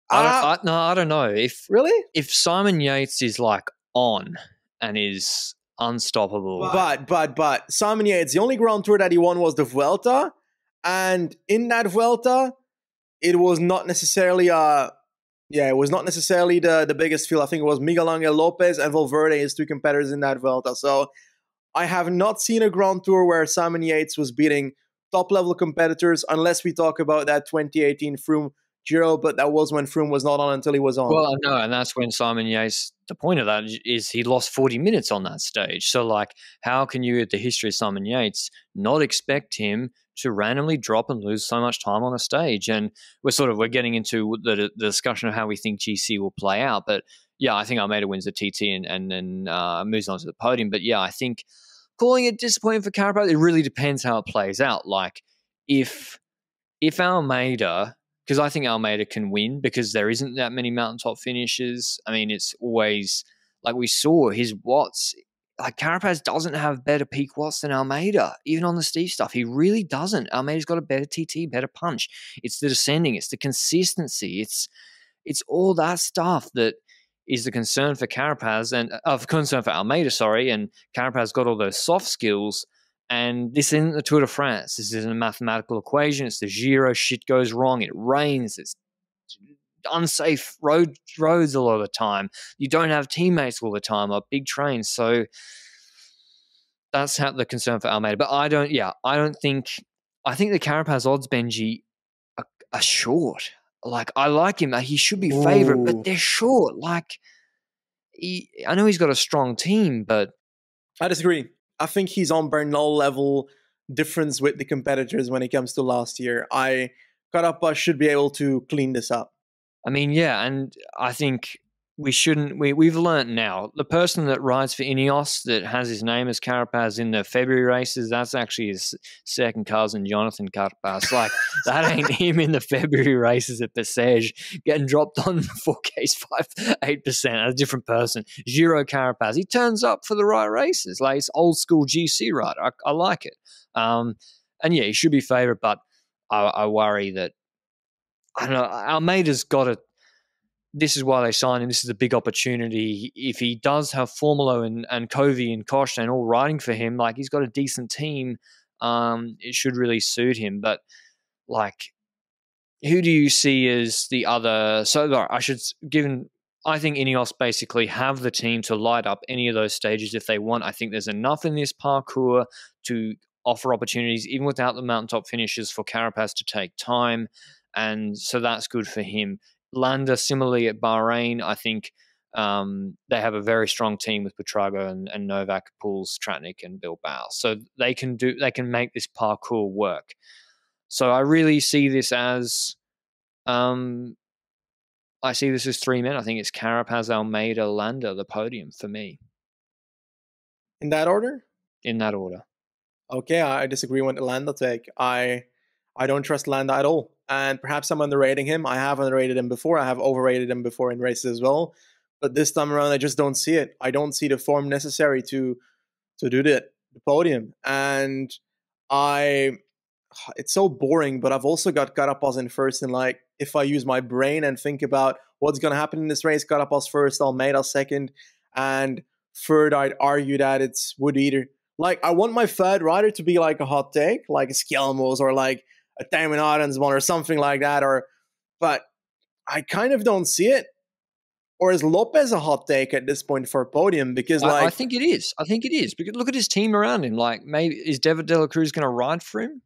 I don't, uh, I, no, I don't know if really if Simon Yates is like on and is unstoppable. But but but Simon Yates, the only Grand Tour that he won was the Vuelta, and in that Vuelta, it was not necessarily uh yeah, it was not necessarily the the biggest field. I think it was Miguel Angel Lopez and Valverde, his two competitors in that Vuelta. So I have not seen a Grand Tour where Simon Yates was beating top level competitors, unless we talk about that 2018 Froome Giro, but that was when Froome was not on until he was on. Well, know, and that's when Simon Yates. The point of that is he lost 40 minutes on that stage. So, like, how can you, at the history of Simon Yates, not expect him to randomly drop and lose so much time on a stage. And we're sort of we're getting into the, the discussion of how we think GC will play out. But yeah, I think Almeida wins the TT and and then uh, moves on to the podium. But yeah, I think calling it disappointing for Carapaz, it really depends how it plays out. Like if if Almeida, because I think Almeida can win because there isn't that many mountaintop finishes. I mean, it's always like we saw his watts like Carapaz doesn't have better peak watts than Almeida, even on the steep stuff. He really doesn't. Almeida's got a better TT, better punch. It's the descending, it's the consistency, it's it's all that stuff that is the concern for Carapaz and uh, of concern for Almeida, sorry. And Carapaz got all those soft skills. And this isn't the Tour de France. This isn't a mathematical equation. It's the Giro. Shit goes wrong. It rains. It's unsafe road roads a lot of the time. You don't have teammates all the time or big trains. So that's how the concern for Almeida. But I don't. Yeah, I don't think. I think the Carapaz odds, Benji, are, are short. Like I like him. He should be favorite, Ooh. but they're short. Like he, I know he's got a strong team, but I disagree. I think he's on Bernal level difference with the competitors when it comes to last year. I Carapaz should be able to clean this up. I mean, yeah, and I think we shouldn't. We we've learnt now. The person that rides for Ineos that has his name as Carapaz in the February races, that's actually his second cousin, Jonathan Carapaz. Like that ain't him in the February races at Bessèges getting dropped on four Ks five eight percent. A different person, Giro Carapaz. He turns up for the right races, like it's old school GC rider. I, I like it. Um, and yeah, he should be favourite, but I, I worry that I don't know. Almeida's got to this is why they signed him. This is a big opportunity. If he does have Formolo and, and Covi and Koscielny all riding for him, like he's got a decent team, um, it should really suit him. But like, who do you see as the other? So I should given. I think Ineos basically have the team to light up any of those stages if they want. I think there's enough in this parcours to offer opportunities, even without the mountaintop finishes, for Carapaz to take time, and so that's good for him. Landa, similarly at Bahrain, I think um, they have a very strong team with Buitrago and, and Novak, Poels, Tratnik, and Bilbao. So they can do they can make this parcours work. So I really see this as um, I see this as three men. I think it's Carapaz, Almeida, Landa, the podium for me. In that order? In that order. Okay, I disagree with the Landa take. I I don't trust Landa at all. And perhaps I'm underrating him. I have underrated him before. I have overrated him before in races as well. But this time around, I just don't see it. I don't see the form necessary to to do the, the podium. And I, it's so boring. But I've also got Carapaz in first. And like, if I use my brain and think about what's going to happen in this race, Carapaz first, Almeida second, and third, I'd argue that it's Wood Eater. Like, I want my third rider to be like a hot take, like a Skelmos or like a Damon Arden's one or something like that. Or, but I kind of don't see it. Or is Lopez a hot take at this point for a podium? Because like I, I think it is. I think it is because look at his team around him. Like maybe is David De La Cruz going to ride for him?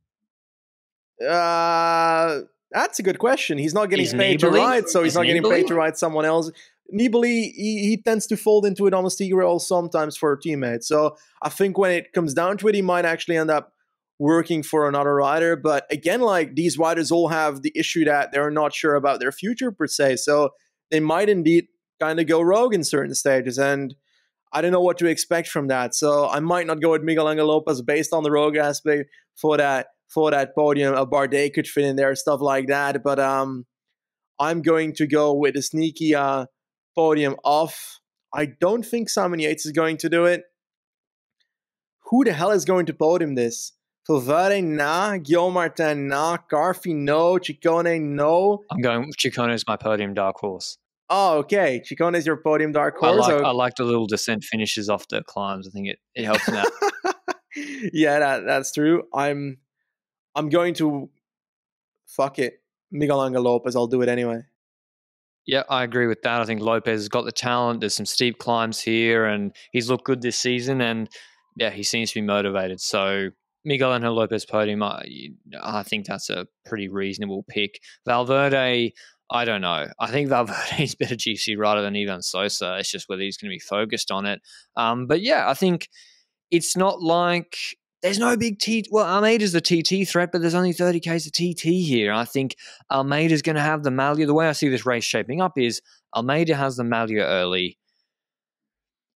Uh, that's a good question. He's not getting Is paid to Nibali? ride, so he's Is not getting paid to ride someone else. Nibali, he, he tends to fold into a domestic role sometimes for a teammate. So I think when it comes down to it, he might actually end up working for another rider. But again, like these riders all have the issue that they're not sure about their future per se. So they might indeed kind of go rogue in certain stages. And I don't know what to expect from that. So I might not go with Miguel Angel Lopez based on the rogue aspect for that for that podium. A Bardet could fit in there, stuff like that. But um, I'm going to go with a sneaky uh, podium off. I don't think Simon Yates is going to do it. Who the hell is going to podium this? Valverde, nah. Guillaume Martin, nah. Garfi, no. Ciccone, no. I'm going. Ciccone is my podium dark horse. Oh, okay. Ciccone is your podium dark horse. I like, Oh, I like the little descent finishes off the climbs. I think it, it helps out. yeah, that, that's true. I'm I'm going to fuck it. Miguel Angel Lopez, I'll do it anyway. Yeah, I agree with that. I think Lopez has got the talent. There's some steep climbs here, and he's looked good this season. And yeah, he seems to be motivated. So Miguel Angel Lopez podium, I, I think that's a pretty reasonable pick. Valverde, I don't know. I think Valverde's better GC rider than Ivan Sosa. It's just whether he's going to be focused on it. Um, but yeah, I think it's not like there's no big T. Well, Almeida's the TT threat, but there's only 30 Ks of TT here. I think Almeida's going to have the Maglia. The way I see this race shaping up is Almeida has the Maglia early.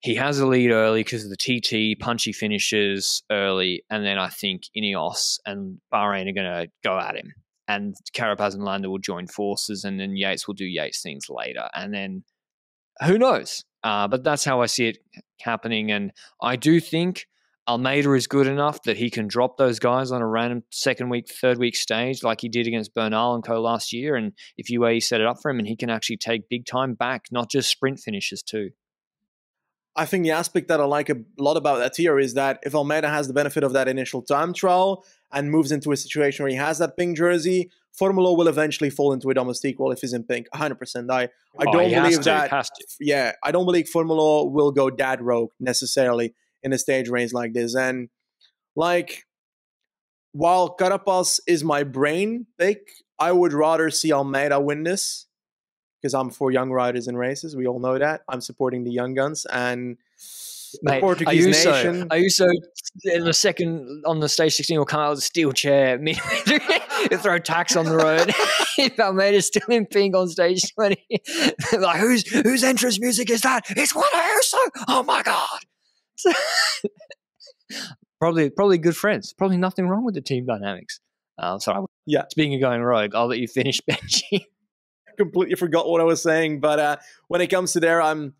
He has a lead early because of the TT punchy finishes early, and then I think Ineos and Bahrain are going to go at him, and Carapaz and Landa will join forces, and then Yates will do Yates things later, and then who knows? Uh, but that's how I see it happening, and I do think Almeida is good enough that he can drop those guys on a random second week, third week stage like he did against Bernal and Co last year. And if UAE set it up for him, and he can actually take big time back, not just sprint finishes too. I think the aspect that I like a lot about that here is that if Almeida has the benefit of that initial time trial and moves into a situation where he has that pink jersey, Formolo will eventually fall into a domestique role if he's in pink. 100%. I, I Oh, don't believe to, that. Yeah, I don't believe Formolo will go that rogue necessarily in a stage race like this. And like, while Carapaz is my brain pick, I would rather see Almeida win this because I'm for young riders and races. We all know that. I'm supporting the young guns and Mate, the Portuguese Ayuso, nation. Ayuso in the second on the stage 16 will come out with a steel chair, throw tacks on the road. if Almeida's still in pink on stage 20, like whose whose entrance music is that? It's Juan Ayuso. Oh my god. probably probably good friends. Probably nothing wrong with the team dynamics. Uh, sorry. Yeah. Speaking of going rogue, I'll let you finish, Benji. Completely forgot what I was saying, but uh, when it comes to there, I'm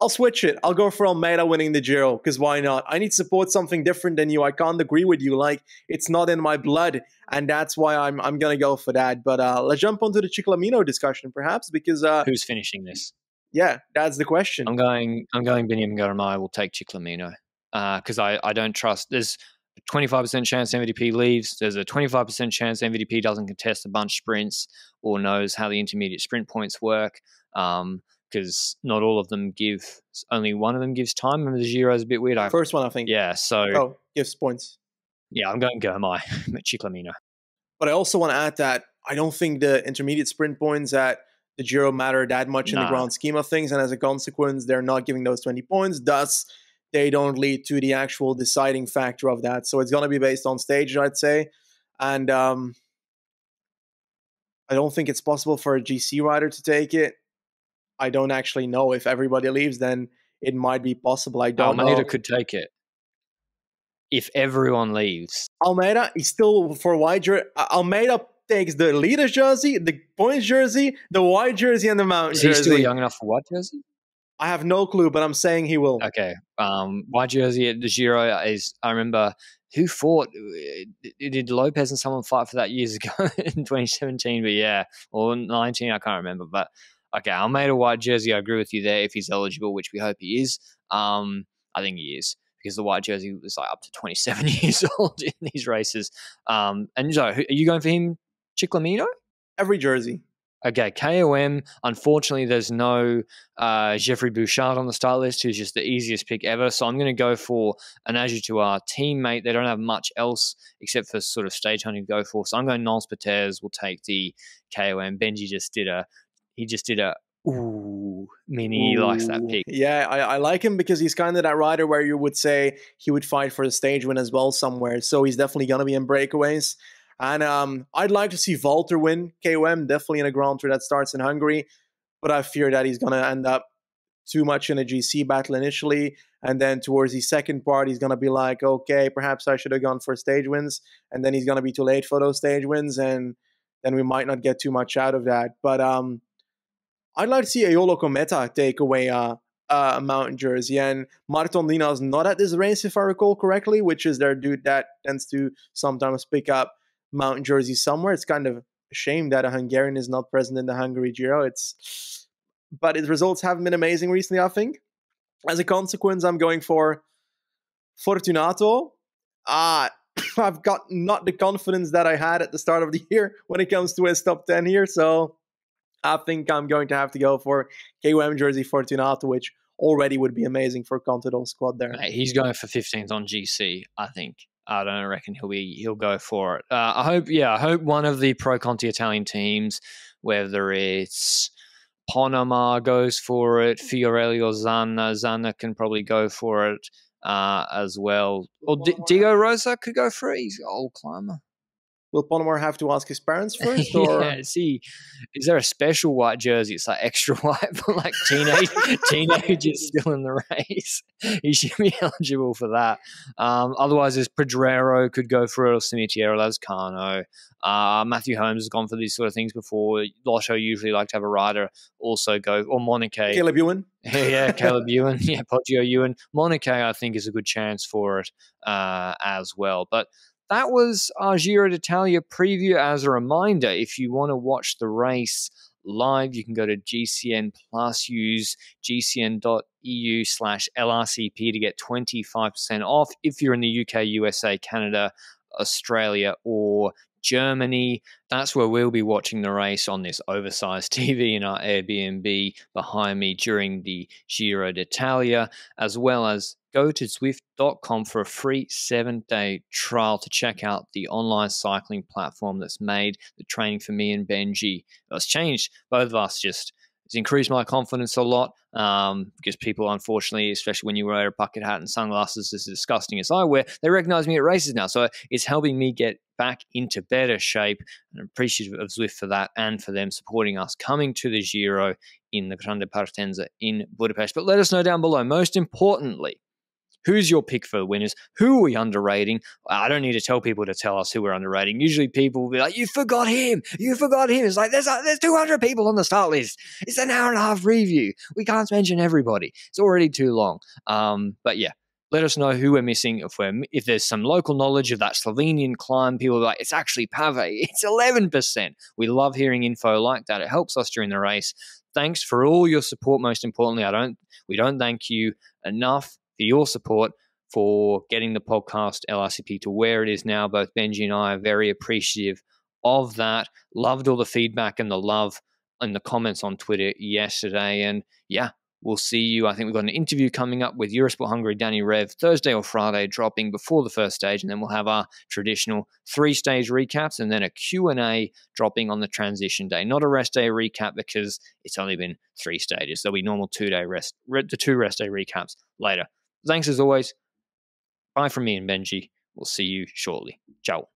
I'll switch it. I'll go for Almeida winning the Giro because why not? I need to support something different than you. I can't agree with you. Like it's not in my blood, and that's why I'm I'm gonna go for that. But uh, let's jump onto the Ciclamino discussion, perhaps, because uh, who's finishing this? Yeah, that's the question. I'm going. I'm going. Biniam Girmay will take Ciclamino because uh, I I don't trust. There's 25% chance MVDP leaves. There's a 25% chance MVDP doesn't contest a bunch of sprints or knows how the intermediate sprint points work. Um, because not all of them give only one of them gives time. And the Giro is a bit weird. I, First one, I think. Yeah, so oh, gives points. Yeah, I'm going Girmay, Ciclamino. But I also want to add that I don't think the intermediate sprint points at the Giro matter that much in nah. the grand scheme of things, and as a consequence, they're not giving those 20 points. Thus, they don't lead to the actual deciding factor of that. So it's going to be based on stage, I'd say. And um, I don't think it's possible for a GC rider to take it. I don't actually know if everybody leaves, then it might be possible. I don't Almeida know. could take it if everyone leaves. Almeida is still for white jersey. Almeida takes the leader's jersey, the points jersey, the white jersey, and the mountain is jersey. Is he still young enough for white jersey? I have no clue, but I'm saying he will. Okay. Um, white jersey at the Giro is. I remember who fought. Did Lopez and someone fight for that years ago in 2017? But yeah, or 19. I can't remember. But okay, I made a white jersey. I agree with you there. If he's eligible, which we hope he is. Um, I think he is because the white jersey was like up to 27 years old in these races. Um, and so, are you going for him, Ciclamino? Every jersey. Okay, KOM. Unfortunately, there's no uh, Geoffrey Bouchard on the start list, who's just the easiest pick ever. So I'm going to go for an Azure to our teammate. They don't have much else except for sort of stage hunting to go for. So I'm going Nans Peters will take the KOM. Benji just did a, he just did a, ooh, mini he likes that pick. Yeah, I, I like him because he's kind of that rider where you would say he would fight for the stage win as well somewhere. So he's definitely going to be in breakaways. And um, I'd like to see Walter win KOM, definitely in a Grand Tour that starts in Hungary. But I fear that he's going to end up too much in a GC battle initially. And then towards the second part, he's going to be like, okay, perhaps I should have gone for stage wins. And then he's going to be too late for those stage wins. And then we might not get too much out of that. But um, I'd like to see Eolo-Kometa take away a mountain jersey. And Marton Dina is not at this race, if I recall correctly, which is their dude that tends to sometimes pick up mountain jersey somewhere. It's kind of a shame that a Hungarian is not present in the Hungary Giro. It's but his results haven't been amazing recently, I think. As a consequence, I'm going for Fortunato. Uh, I've got not the confidence that I had at the start of the year when it comes to his top 10 here. So I think I'm going to have to go for KOM jersey Fortunato, which already would be amazing for Contador squad there. He's going for 15th on GC, I think. I don't reckon he'll be he'll go for it. Uh, I hope, yeah, I hope one of the Pro Conti Italian teams, whether it's Ponomar goes for it, Fiorelli or Zana, Zana can probably go for it uh, as well, or D- Diego Rosa could go for it. He's an old climber. Will Ponomar have to ask his parents first? Or? yeah, see, is there a special white jersey? It's like extra white for like teenage teenagers still in the race. He should be eligible for that. Um, otherwise, there's Pedrero could go for it, or Cimitiero Lazkano. Uh, Matthew Holmes has gone for these sort of things before. Lotto usually like to have a rider also go, or Moniquet. Caleb Ewan. yeah, Caleb Ewan. Yeah, Poggio Ewan. Moniquet, I think, is a good chance for it uh, as well. But that was our Giro d'Italia preview. As a reminder, if you want to watch the race live, you can go to GCN Plus, use gcn.eu slash LRCP to get 25% off if you're in the UK, USA, Canada, Australia, or Germany. That's where we'll be watching the race on this oversized TV in our Airbnb behind me during the Giro d'Italia, as well as go to Zwift.com for a free seven day trial to check out the online cycling platform that's made the training for me and Benji. It's changed both of us just it's increased my confidence a lot um, because people, unfortunately, especially when you wear a bucket hat and sunglasses as disgusting as I wear, they recognize me at races now. So it's helping me get back into better shape and appreciative of Zwift for that and for them supporting us coming to the Giro in the Grande Partenza in Budapest. But let us know down below, most importantly, Who's your pick for the winners? Who are we underrating? I don't need to tell people to tell us who we're underrating. Usually people will be like, you forgot him. You forgot him. It's like, there's, a, there's 200 people on the start list. It's an hour and a half review. We can't mention everybody. It's already too long. Um, but yeah, let us know who we're missing. If we're if there's some local knowledge of that Slovenian climb, people are like, it's actually Pave. It's 11%. We love hearing info like that. It helps us during the race. Thanks for all your support. Most importantly, I don't we don't thank you enough your support for getting the podcast LRCP to where it is now. Both Benji and I are very appreciative of that. Loved all the feedback and the love and the comments on Twitter yesterday. And yeah, we'll see you. I think we've got an interview coming up with Eurosport Hungary Danny Rev Thursday or Friday, dropping before the first stage, and then we'll have our traditional three-stage recaps, and then a Q and A dropping on the transition day. Not a rest day recap because it's only been three stages. There'll be normal two-day rest, the two rest day recaps later. Thanks as always. Bye from me and Benji. We'll see you shortly. Ciao.